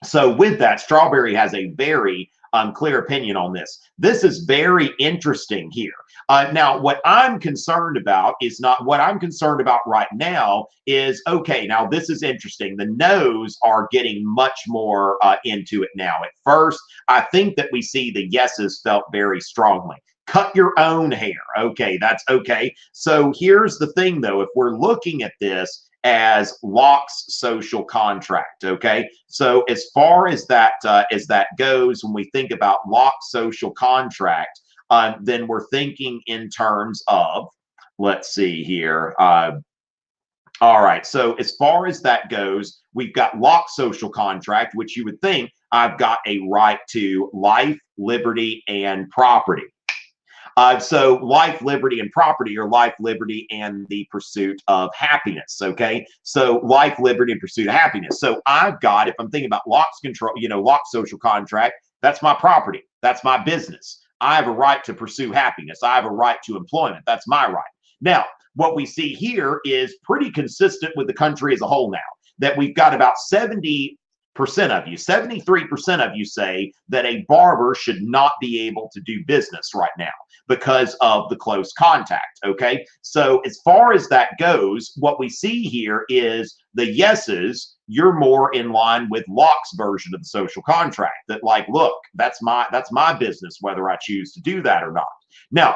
so with that, Strawberry has a very um, clear opinion on this. This is very interesting here. Uh, now, what I'm concerned about is not what I'm concerned about right now is okay, now this is interesting. The no's are getting much more uh, into it now. At first, I think that we see the yeses felt very strongly cut your own hair. Okay, that's okay. So here's the thing though, if we're looking at this as Locke's social contract. Okay, so as far as that uh, as that goes, when we think about Locke's social contract, uh, then we're thinking in terms of let's see here. Uh, all right, so as far as that goes, we've got Locke's social contract, which you would think I've got a right to life, liberty, and property. Uh, so life, liberty, and property are life, liberty, and the pursuit of happiness. Okay. So life, liberty, and pursuit of happiness. So I've got, if I'm thinking about Locke's control, you know, Locke's social contract, that's my property. That's my business. I have a right to pursue happiness. I have a right to employment. That's my right. Now, what we see here is pretty consistent with the country as a whole now that we've got about 70 percent of you. 73% of you say that a barber should not be able to do business right now because of the close contact okay? So as far as that goes what we see here is the yeses you're more in line with Locke's version of the social contract that like look that's my that's my business whether I choose to do that or not. Now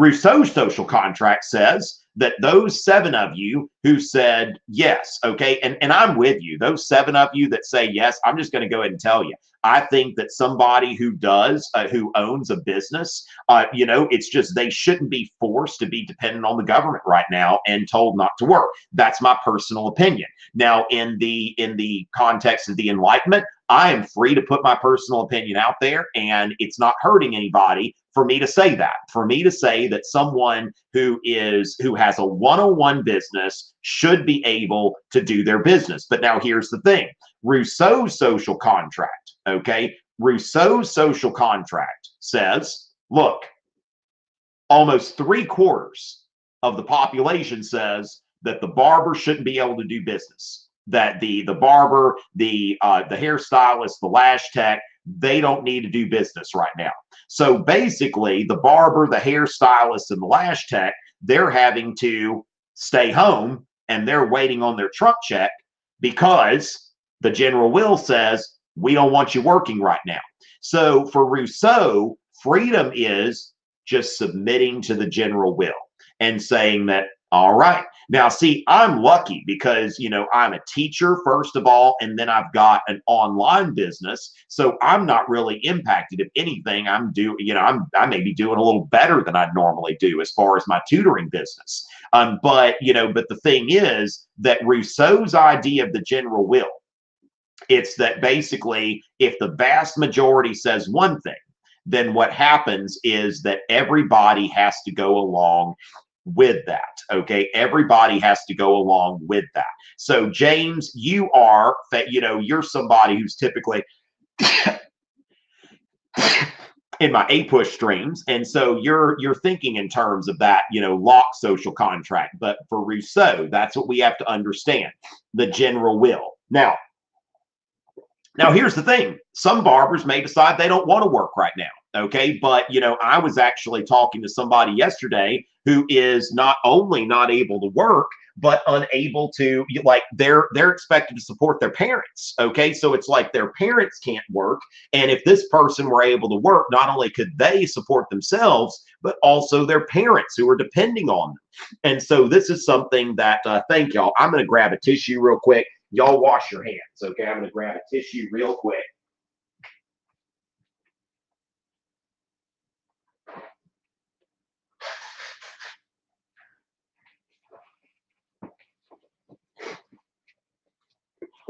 Rousseau's social contract says that those seven of you who said yes, okay, and, and I'm with you, those seven of you that say yes, I'm just going to go ahead and tell you. I think that somebody who does, uh, who owns a business, uh, you know, it's just they shouldn't be forced to be dependent on the government right now and told not to work. That's my personal opinion. Now, in the in the context of the Enlightenment, I am free to put my personal opinion out there, and it's not hurting anybody for me to say that for me to say that someone who is who has a one-on-one business should be able to do their business. But now here's the thing. Rousseau's social contract okay? Rousseau's social contract says look almost three quarters of the population says that the barber shouldn't be able to do business that the the barber the uh, the hairstylist the lash tech they don't need to do business right now. So basically, the barber, the hairstylist, and the lash tech, they're having to stay home and they're waiting on their truck check because the general will says, we don't want you working right now. So for Rousseau, freedom is just submitting to the general will and saying that, all right. Now, see, I'm lucky because, you know, I'm a teacher, first of all, and then I've got an online business. So I'm not really impacted. If anything, I'm doing, you know, I'm, I may be doing a little better than I'd normally do as far as my tutoring business. Um, but, you know, but the thing is that Rousseau's idea of the general will, it's that basically if the vast majority says one thing, then what happens is that everybody has to go along with that. Okay. Everybody has to go along with that. So, James, you are that, you know, you're somebody who's typically in my APUSH streams. And so you're you're thinking in terms of that, you know, Locke social contract. But for Rousseau, that's what we have to understand. The general will. Now, now here's the thing. Some barbers may decide they don't want to work right now. Okay. But, you know, I was actually talking to somebody yesterday who is not only not able to work, but unable to like they're they're expected to support their parents okay? So it's like their parents can't work. And if this person were able to work not only could they support themselves but also their parents who are depending on them. And so this is something that uh, thank y'all. I'm going to grab a tissue real quick. Y'all wash your hands okay? I'm going to grab a tissue real quick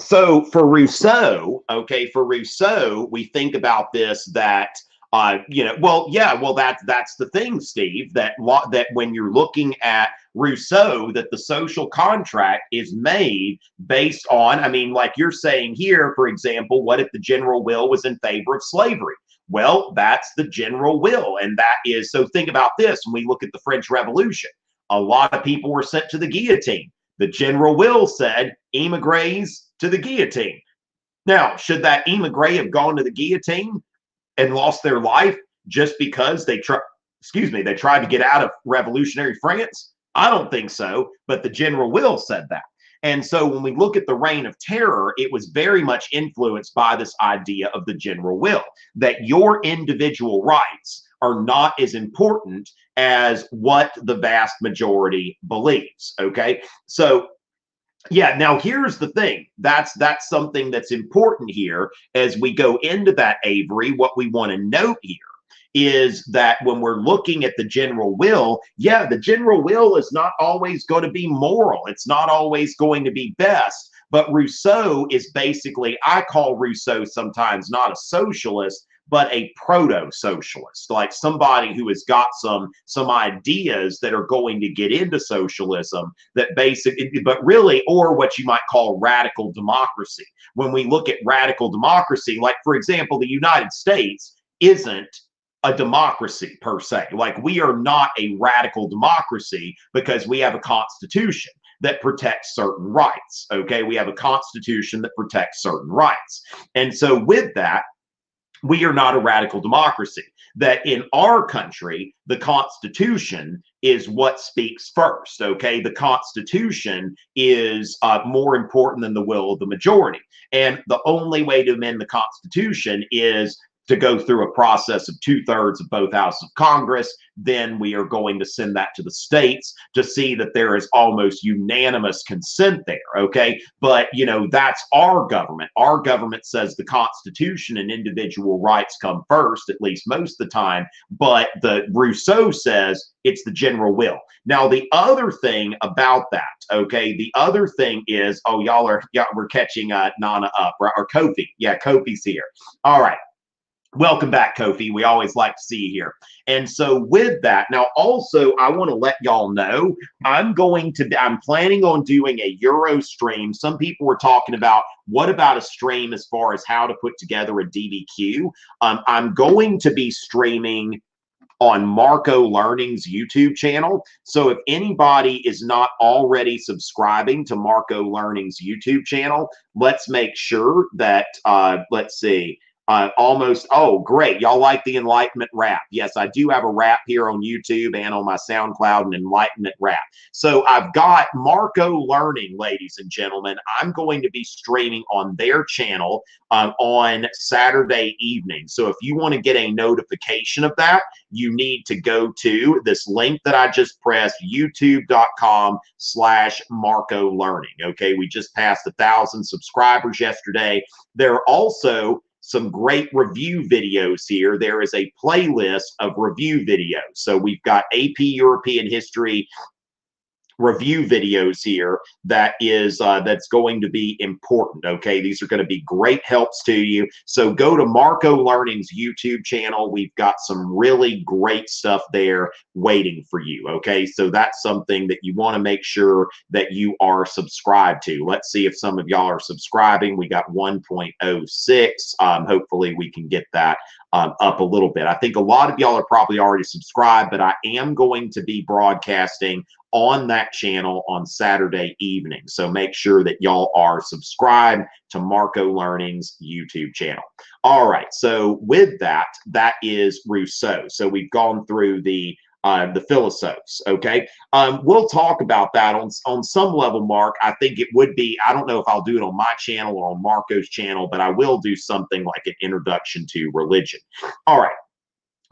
so for Rousseau, okay, for Rousseau, we think about this that uh, you know, well, yeah, well, that's that's the thing, Steve. That that when you're looking at Rousseau, that the social contract is made based on. I mean, like you're saying here, for example, what if the general will was in favor of slavery? Well, that's the general will, and that is so. Think about this when we look at the French Revolution. A lot of people were sent to the guillotine. The general will said, "Emigres to the guillotine. Now, should that emigre have gone to the guillotine and lost their life just because they tried, excuse me, they tried to get out of revolutionary France? I don't think so, but the general will said that. And so when we look at the reign of terror, it was very much influenced by this idea of the general will, that your individual rights are not as important as what the vast majority believes. Okay. So yeah now here's the thing. That's that's something that's important here as we go into that avery. What we want to note here is that when we're looking at the general will yeah the general will is not always going to be moral. It's not always going to be best. But rousseau is basically i call rousseau sometimes not a socialist but a proto-socialist, like somebody who has got some some ideas that are going to get into socialism that basically, but really, or what you might call radical democracy. When we look at radical democracy, like for example, the United States isn't a democracy per se. Like we are not a radical democracy because we have a constitution that protects certain rights. Okay. We have a constitution that protects certain rights. And so with that, we are not a radical democracy. That in our country, the Constitution is what speaks first. Okay. The Constitution is uh, more important than the will of the majority. And the only way to amend the Constitution is to go through a process of two thirds of both houses of Congress. Then we are going to send that to the states to see that there is almost unanimous consent there. Okay. But, you know, that's our government. Our government says the Constitution and individual rights come first, at least most of the time. But the Rousseau says it's the general will. Now, the other thing about that, okay, the other thing is, oh, y'all are, y'all, we're catching uh, Nana up, right? Or Kofi. Yeah, Kofi's here. All right. Welcome back, Kofi. We always like to see you here. And so, with that, now also, I want to let y'all know I'm going to, I'm planning on doing a Euro stream. Some people were talking about what about a stream as far as how to put together a DBQ. Um, I'm going to be streaming on Marco Learning's YouTube channel. So if anybody is not already subscribing to Marco Learning's YouTube channel, let's make sure that, uh, let's see, uh, almost, oh, great. Y'all like the Enlightenment rap. Yes, I do have a rap here on YouTube and on my SoundCloud, an Enlightenment rap. So I've got Marco Learning, ladies and gentlemen. I'm going to be streaming on their channel um, on Saturday evening. So if you want to get a notification of that, you need to go to this link that I just pressed, youtube.com slash Marco Learning. Okay, we just passed a thousand subscribers yesterday. There are also some great review videos here. There is a playlist of review videos. So we've got AP European History review videos here that is uh, that's going to be important okay? These are going to be great helps to you. So go to marco learning's youtube channel. We've got some really great stuff there waiting for you okay? So that's something that you want to make sure that you are subscribed to. Let's see if some of y'all are subscribing. We got 1.06 um, hopefully we can get that um, up a little bit. I think a lot of y'all are probably already subscribed, but I am going to be broadcasting on that channel on Saturday evening. So make sure that y'all are subscribed to Marco Learning's YouTube channel. All right. So with that, that is Rousseau. So we've gone through the uh, the philosophes. Okay, um, we'll talk about that on on some level, Mark. I think it would be. I don't know if I'll do it on my channel or on Marco's channel, but I will do something like an introduction to religion. All right.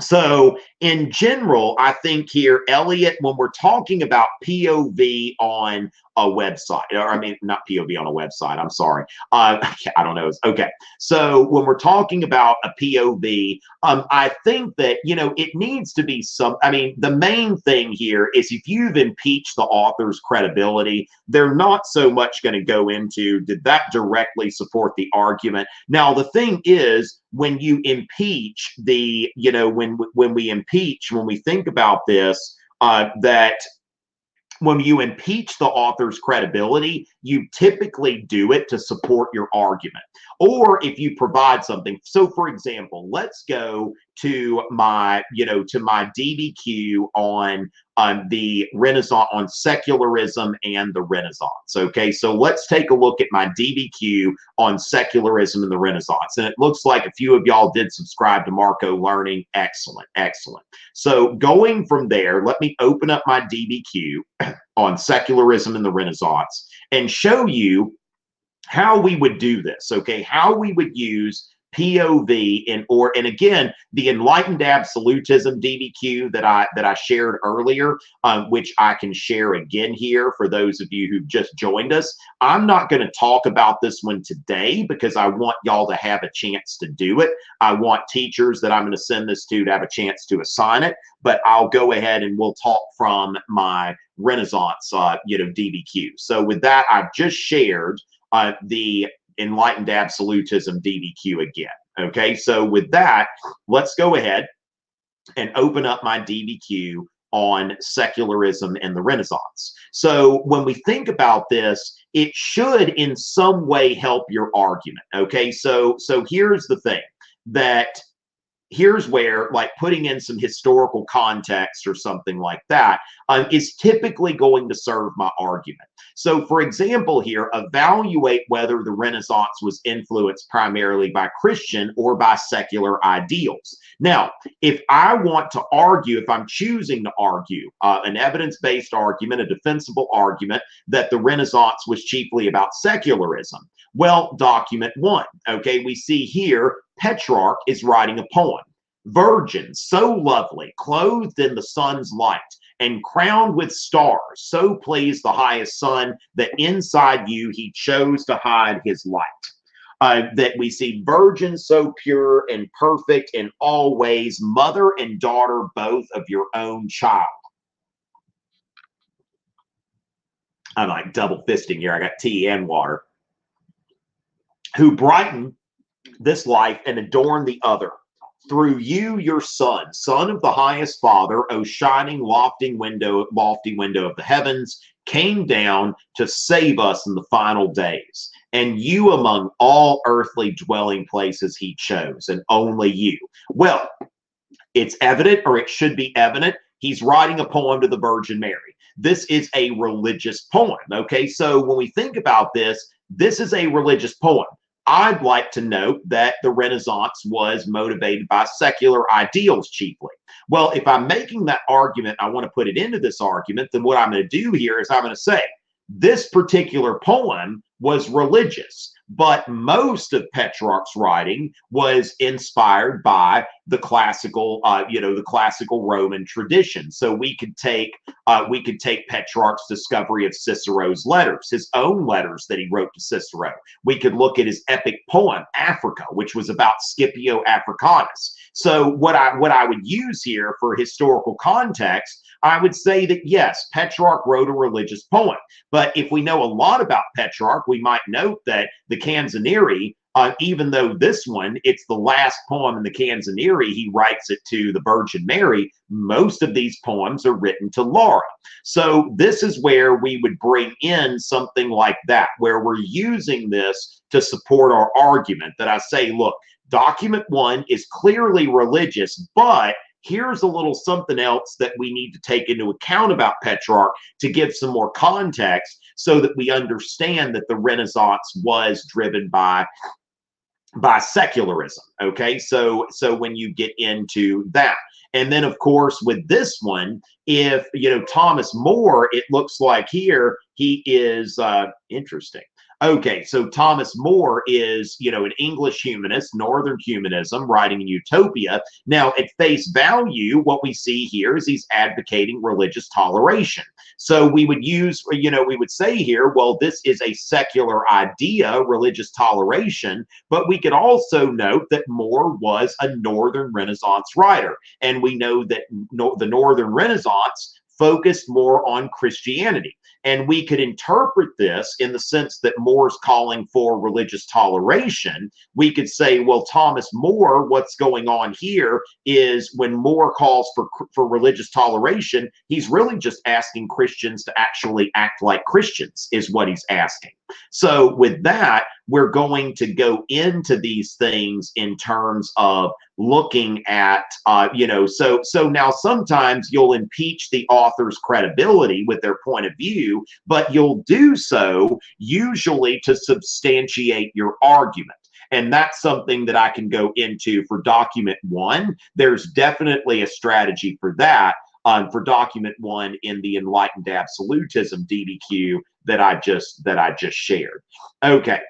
So, in general, I think here, Elliot, when we're talking about POV on a website, or I mean, not POV on a website, I'm sorry. Uh, I don't know. Okay. So, when we're talking about a POV, um, I think that, you know, it needs to be some, I mean, the main thing here is if you've impeached the author's credibility, they're not so much going to go into did that directly support the argument. Now, the thing is, when you impeach the, you know, when when we impeach, when we think about this, uh, that when you impeach the author's credibility, you typically do it to support your argument. Or if you provide something. So for example, let's go to my, you know, to my DBQ on on the Renaissance on secularism and the Renaissance. Okay, so let's take a look at my DBQ on secularism and the Renaissance. And it looks like a few of y'all did subscribe to Marco Learning. Excellent, excellent. So going from there, let me open up my DBQ on secularism and the Renaissance and show you how we would do this. Okay, how we would use POV and or and again the enlightened absolutism DBQ that I that I shared earlier, um, which I can share again here for those of you who've just joined us. I'm not going to talk about this one today because I want y'all to have a chance to do it. I want teachers that I'm going to send this to to have a chance to assign it. But I'll go ahead and we'll talk from my Renaissance, uh, you know, DBQ. So with that, I've just shared uh, the enlightened absolutism DBQ again. Okay, so with that, let's go ahead and open up my DBQ on secularism and the Renaissance. So when we think about this, it should in some way help your argument. Okay, so so here's the thing that here's where like putting in some historical context or something like that um, is typically going to serve my argument so for example here evaluate whether the renaissance was influenced primarily by christian or by secular ideals now if i want to argue if i'm choosing to argue uh, an evidence-based argument a defensible argument that the renaissance was chiefly about secularism well document one okay we see here Petrarch is writing a poem. Virgin, so lovely, clothed in the sun's light and crowned with stars, so pleased the highest sun that inside you he chose to hide his light. Uh, that we see virgin so pure and perfect in all ways, mother and daughter both of your own child. I'm like double fisting here. I got tea and water. Who brighten this life and adorn the other. Through you, your son, son of the highest father, O shining lofty window, lofty window of the heavens, came down to save us in the final days. And you among all earthly dwelling places he chose, and only you. Well, it's evident, or it should be evident, he's writing a poem to the Virgin Mary. This is a religious poem. Okay, so when we think about this, this is a religious poem. I'd like to note that the Renaissance was motivated by secular ideals chiefly. Well, if I'm making that argument, I want to put it into this argument, then what I'm going to do here is I'm going to say this particular poem was religious but most of Petrarch's writing was inspired by the classical, uh, you know, the classical Roman tradition. So we could take uh, we could take Petrarch's discovery of Cicero's letters, his own letters that he wrote to Cicero. We could look at his epic poem Africa, which was about Scipio Africanus. So what I what I would use here for historical context I would say that yes, Petrarch wrote a religious poem. But if we know a lot about Petrarch, we might note that the Canzoniere, uh, even though this one, it's the last poem in the Canzoniere, he writes it to the Virgin Mary. Most of these poems are written to Laura. So this is where we would bring in something like that, where we're using this to support our argument that I say, look, document one is clearly religious, but here's a little something else that we need to take into account about Petrarch to give some more context so that we understand that the Renaissance was driven by by secularism okay? So so when you get into that. And then of course with this one if you know thomas more it looks like here he is uh interesting Okay, so Thomas More is, you know, an English humanist, Northern humanism, writing in Utopia. Now, at face value, what we see here is he's advocating religious toleration. So we would use, you know, we would say here, well, this is a secular idea, religious toleration, but we could also note that More was a Northern Renaissance writer. And we know that no, the Northern Renaissance focused more on Christianity. And we could interpret this in the sense that More's calling for religious toleration. We could say, well, Thomas More, what's going on here is when More calls for, for religious toleration, he's really just asking Christians to actually act like Christians, is what he's asking. So, with that, we're going to go into these things in terms of looking at, uh, you know, so so now sometimes you'll impeach the author's credibility with their point of view, but you'll do so usually to substantiate your argument. And that's something that I can go into for document one. There's definitely a strategy for that. Um, for document one in the enlightened absolutism DBQ that I just that I just shared. Okay.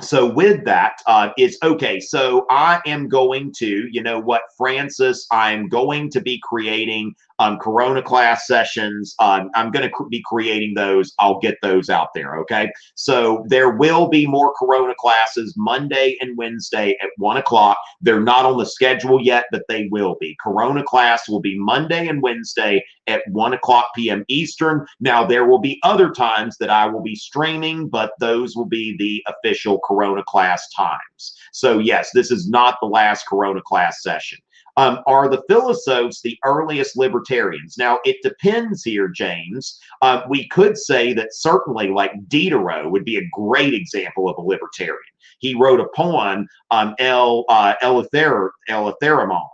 So with that, uh, it's okay. So I am going to, you know what, Francis, I'm going to be creating um, Corona class sessions. Um, I'm going to be creating those. I'll get those out there. Okay. So there will be more Corona classes Monday and Wednesday at one o'clock. They're not on the schedule yet, but they will be. Corona class will be Monday and Wednesday at one o'clock p.m. Eastern. Now, there will be other times that I will be streaming, but those will be the official Corona class times. So, yes, this is not the last Corona class session. Um, are the philosophes the earliest libertarians? Now, it depends here, James. Uh, we could say that certainly, like Diderot would be a great example of a libertarian. He wrote a poem, um, El uh,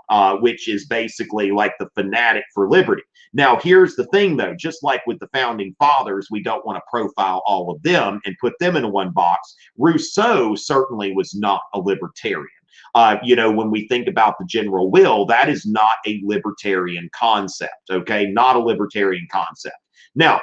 uh, which is basically like the fanatic for liberty. Now, here's the thing, though. Just like with the founding fathers, we don't want to profile all of them and put them in one box. Rousseau certainly was not a libertarian. Uh, you know, when we think about the general will, that is not a libertarian concept, okay? Not a libertarian concept. Now,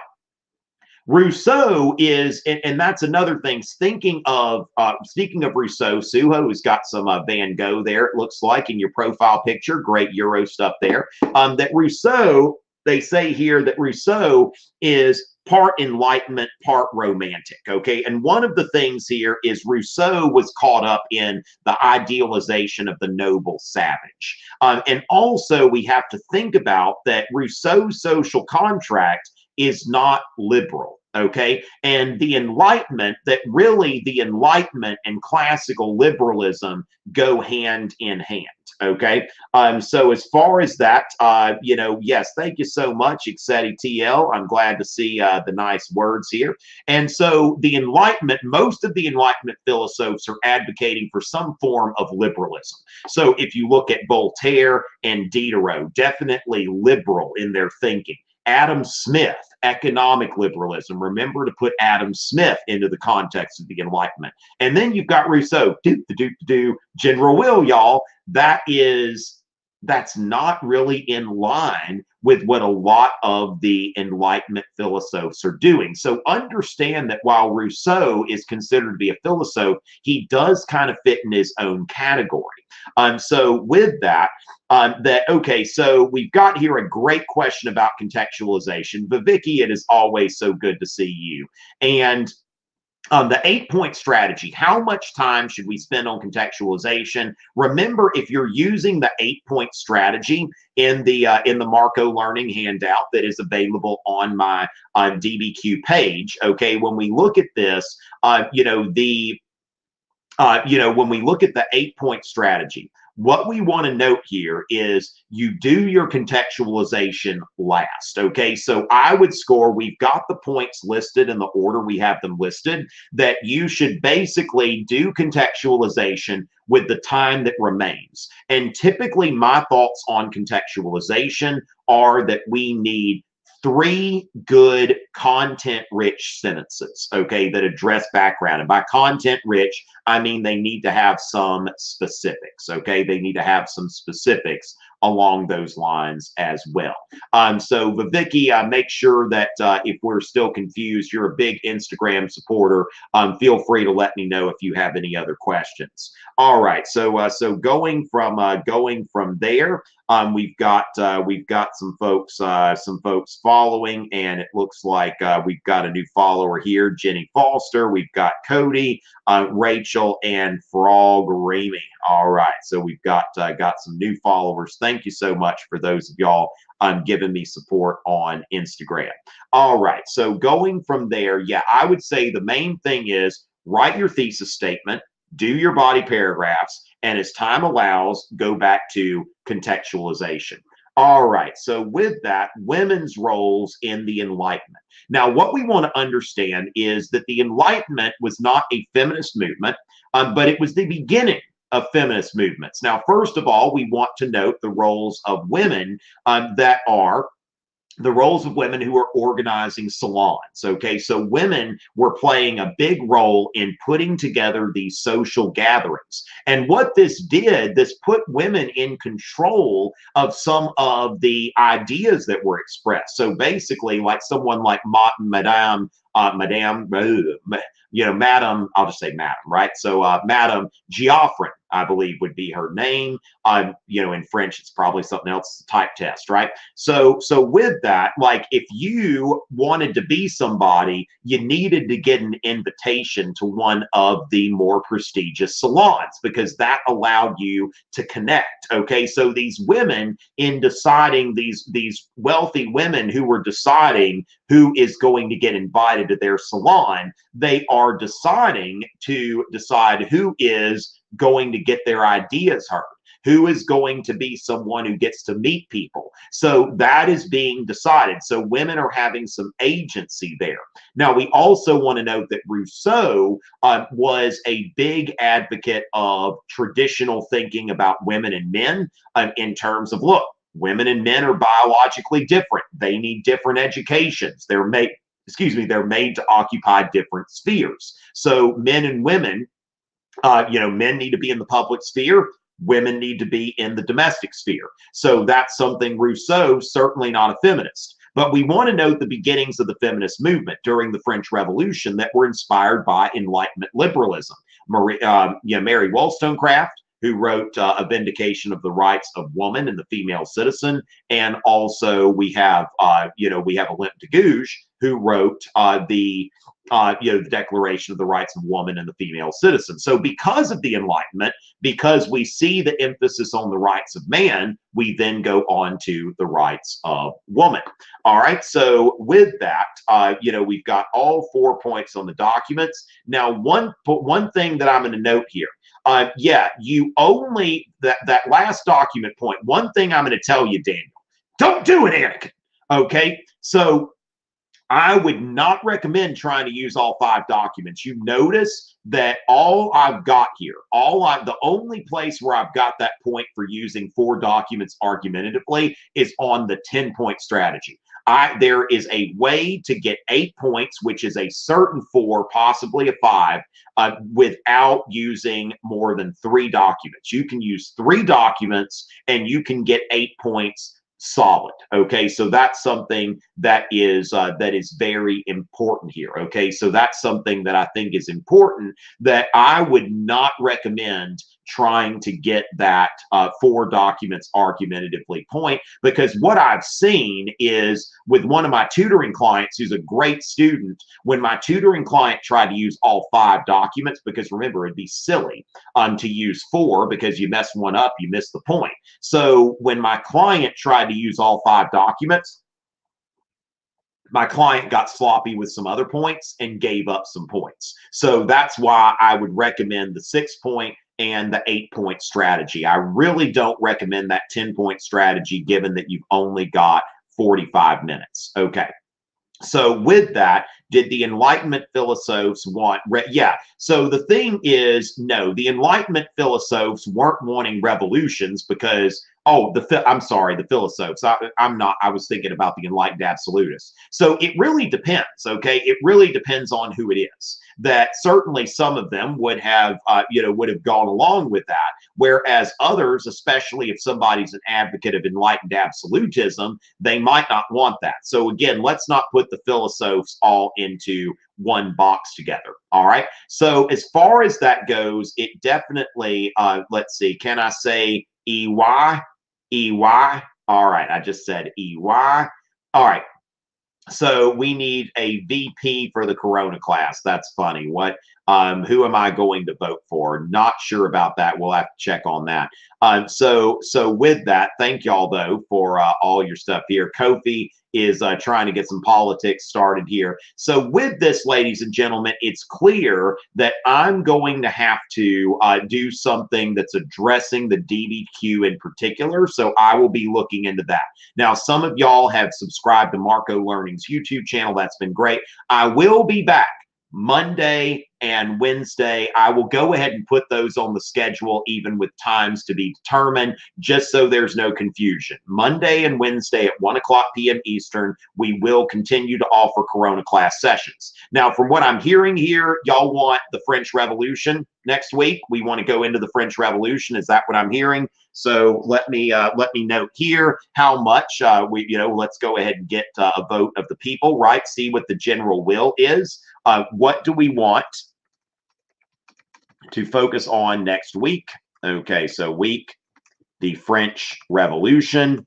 Rousseau is, and, and, that's another thing. Thinking of, uh, speaking of Rousseau, Suho has got some uh, Van Gogh there. It looks like in your profile picture, great Euro stuff there. Um, that Rousseau, they say here that Rousseau is part enlightenment, part romantic. Okay. And one of the things here is Rousseau was caught up in the idealization of the noble savage. Um, and also, we have to think about that Rousseau's social contract is not liberal. Okay. And the Enlightenment, that really the Enlightenment and classical liberalism go hand in hand. Okay. Um, so as far as that, uh, you know, yes, thank you so much, Excetti TL. I'm glad to see uh, the nice words here. And so the Enlightenment, most of the Enlightenment philosophes are advocating for some form of liberalism. So if you look at Voltaire and Diderot, definitely liberal in their thinking. Adam Smith, economic liberalism. Remember to put Adam Smith into the context of the Enlightenment. And then you've got Rousseau, do do do General Will, y'all. That is that's not really in line with what a lot of the Enlightenment philosophes are doing. So understand that while Rousseau is considered to be a philosopher, he does kind of fit in his own category. Um, so with that, um, that okay, so we've got here a great question about contextualization. But Vicky, it is always so good to see you. And um, the eight point strategy how much time should we spend on contextualization remember if you're using the eight point strategy in the uh, in the marco learning handout that is available on my uh, dbq page okay when we look at this uh, you know the uh, you know when we look at the eight point strategy what we want to note here is you do your contextualization last. Okay. So I would score, we've got the points listed in the order we have them listed, that you should basically do contextualization with the time that remains. And typically, my thoughts on contextualization are that we need three good content rich sentences, okay, that address background. And by content rich, I mean they need to have some specifics, okay? They need to have some specifics along those lines as well. Um, so, Viviki, uh, make sure that uh, if we're still confused, you're a big Instagram supporter. Um, feel free to let me know if you have any other questions. All right, so uh, so going from uh, going from there, um, we've got uh, we've got some folks uh, some folks following, and it looks like uh, we've got a new follower here, Jenny Foster. We've got Cody, uh, Rachel, and Frog Remy. All right, so we've got uh, got some new followers. Thank you so much for those of y'all um, giving me support on Instagram. All right, so going from there, yeah, I would say the main thing is write your thesis statement, do your body paragraphs, and as time allows, go back to contextualization. All right, so with that, women's roles in the Enlightenment. Now, what we want to understand is that the Enlightenment was not a feminist movement, um, but it was the beginning of feminist movements. Now, first of all, we want to note the roles of women um, that are the roles of women who are organizing salons. Okay, so women were playing a big role in putting together these social gatherings. And what this did, this put women in control of some of the ideas that were expressed. So basically, like someone like Madame uh, Madame, you know, Madame, I'll just say Madame, right? So, uh, Madame Geoffrin, I believe would be her name. Um, you know, in French, it's probably something else, type test, right? So, so with that, like if you wanted to be somebody, you needed to get an invitation to one of the more prestigious salons because that allowed you to connect. Okay, so these women, in deciding these these wealthy women who were deciding who is going to get invited to their salon, they are deciding to decide who is going to get their ideas heard who is going to be someone who gets to meet people. So that is being decided. So women are having some agency there. Now, we also want to note that Rousseau uh, was a big advocate of traditional thinking about women and men um, in terms of look, women and men are biologically different. They need different educations. They're made, excuse me, they're made to occupy different spheres. So men and women uh, you know, men need to be in the public sphere. Women need to be in the domestic sphere. So that's something Rousseau, certainly not a feminist. But we want to note the beginnings of the feminist movement during the French Revolution that were inspired by Enlightenment liberalism. Marie, uh, Mary Wollstonecraft, who wrote uh, A Vindication of the Rights of Woman and the Female Citizen. And also we have, uh, you know, we have Olympe de Gouges, who wrote uh, the uh, you know, the Declaration of the Rights of Woman and the Female Citizen. So, because of the Enlightenment, because we see the emphasis on the rights of man, we then go on to the rights of woman. All right. So, with that, uh, you know, we've got all four points on the documents. Now, one one thing that I'm going to note here. Uh, yeah, you only that that last document point. One thing I'm going to tell you, Daniel, don't do it, Anakin. Okay, so I would not recommend trying to use all five documents. You notice that all I've got here, all I, the only place where I've got that point for using four documents argumentatively is on the 10 point strategy. I there is a way to get eight points, which is a certain four, possibly a five, uh, without using more than three documents. You can use three documents and you can get eight points solid okay so that's something that is uh, that is very important here okay so that's something that i think is important that i would not recommend trying to get that uh, four documents argumentatively point because what I've seen is with one of my tutoring clients who's a great student, when my tutoring client tried to use all five documents, because remember, it'd be silly um, to use four because you mess one up, you miss the point. So when my client tried to use all five documents, my client got sloppy with some other points and gave up some points. So that's why I would recommend the six point and the eight point strategy. I really don't recommend that 10 point strategy given that you've only got 45 minutes. Okay. So with that, did the Enlightenment philosophes want? yeah. So the thing is, no, the Enlightenment philosophes weren't wanting revolutions because oh, the I'm sorry, the philosophes. I, am not. I was thinking about the Enlightened Absolutists. So it really depends. Okay, it really depends on who it is that certainly some of them would have, uh, you know, would have gone along with that. Whereas others, especially if somebody's an advocate of enlightened absolutism, they might not want that. So again, let's not put the philosophes all into one box together. All right. So as far as that goes, it definitely, uh, let's see, can I say EY? EY? All right. I just said EY. All right. So we need a VP for the Corona class. That's funny. What um, who am I going to vote for? Not sure about that. We'll have to check on that. Um, so, so with that, thank y'all though for uh, all your stuff here. Kofi is uh, trying to get some politics started here. So, with this, ladies and gentlemen, it's clear that I'm going to have to uh, do something that's addressing the DBQ in particular. So, I will be looking into that. Now, some of y'all have subscribed to Marco Learning's YouTube channel. That's been great. I will be back Monday and Wednesday. I will go ahead and put those on the schedule, even with times to be determined, just so there's no confusion. Monday and Wednesday at 1 o'clock p.m. Eastern, we will continue to offer Corona class sessions. Now, from what I'm hearing here, y'all want the French Revolution next week. We want to go into the French Revolution. Is that what I'm hearing? So let me uh, let me note here how much uh, we you know. Let's go ahead and get uh, a vote of the people, right? See what the general will is. Uh, what do we want to focus on next week? Okay, so week, the French Revolution,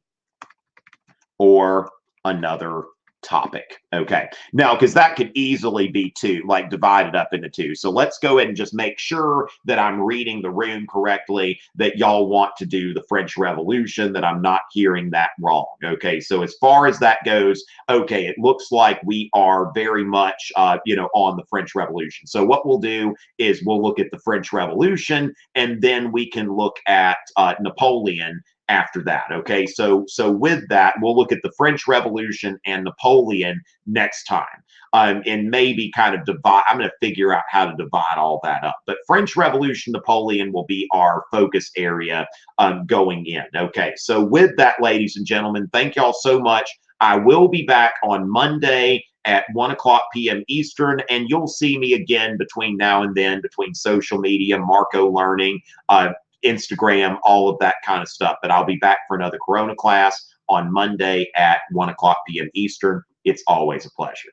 or another topic. Okay. Now, because that could easily be two, like divided up into two. So let's go ahead and just make sure that I'm reading the room correctly, that y'all want to do the French Revolution, that I'm not hearing that wrong. Okay. So as far as that goes, okay, it looks like we are very much, uh, you know, on the French Revolution. So what we'll do is we'll look at the French Revolution and then we can look at uh, Napoleon after that. Okay, so so with that, we'll look at the French Revolution and Napoleon next time, um, and maybe kind of divide. I'm going to figure out how to divide all that up. But French Revolution, Napoleon will be our focus area um, going in. Okay, so with that, ladies and gentlemen, thank y'all so much. I will be back on Monday at 1 o'clock p.m. Eastern, and you'll see me again between now and then, between social media, Marco Learning, uh, Instagram, all of that kind of stuff. But I'll be back for another Corona class on Monday at 1 o'clock p.m. Eastern. It's always a pleasure.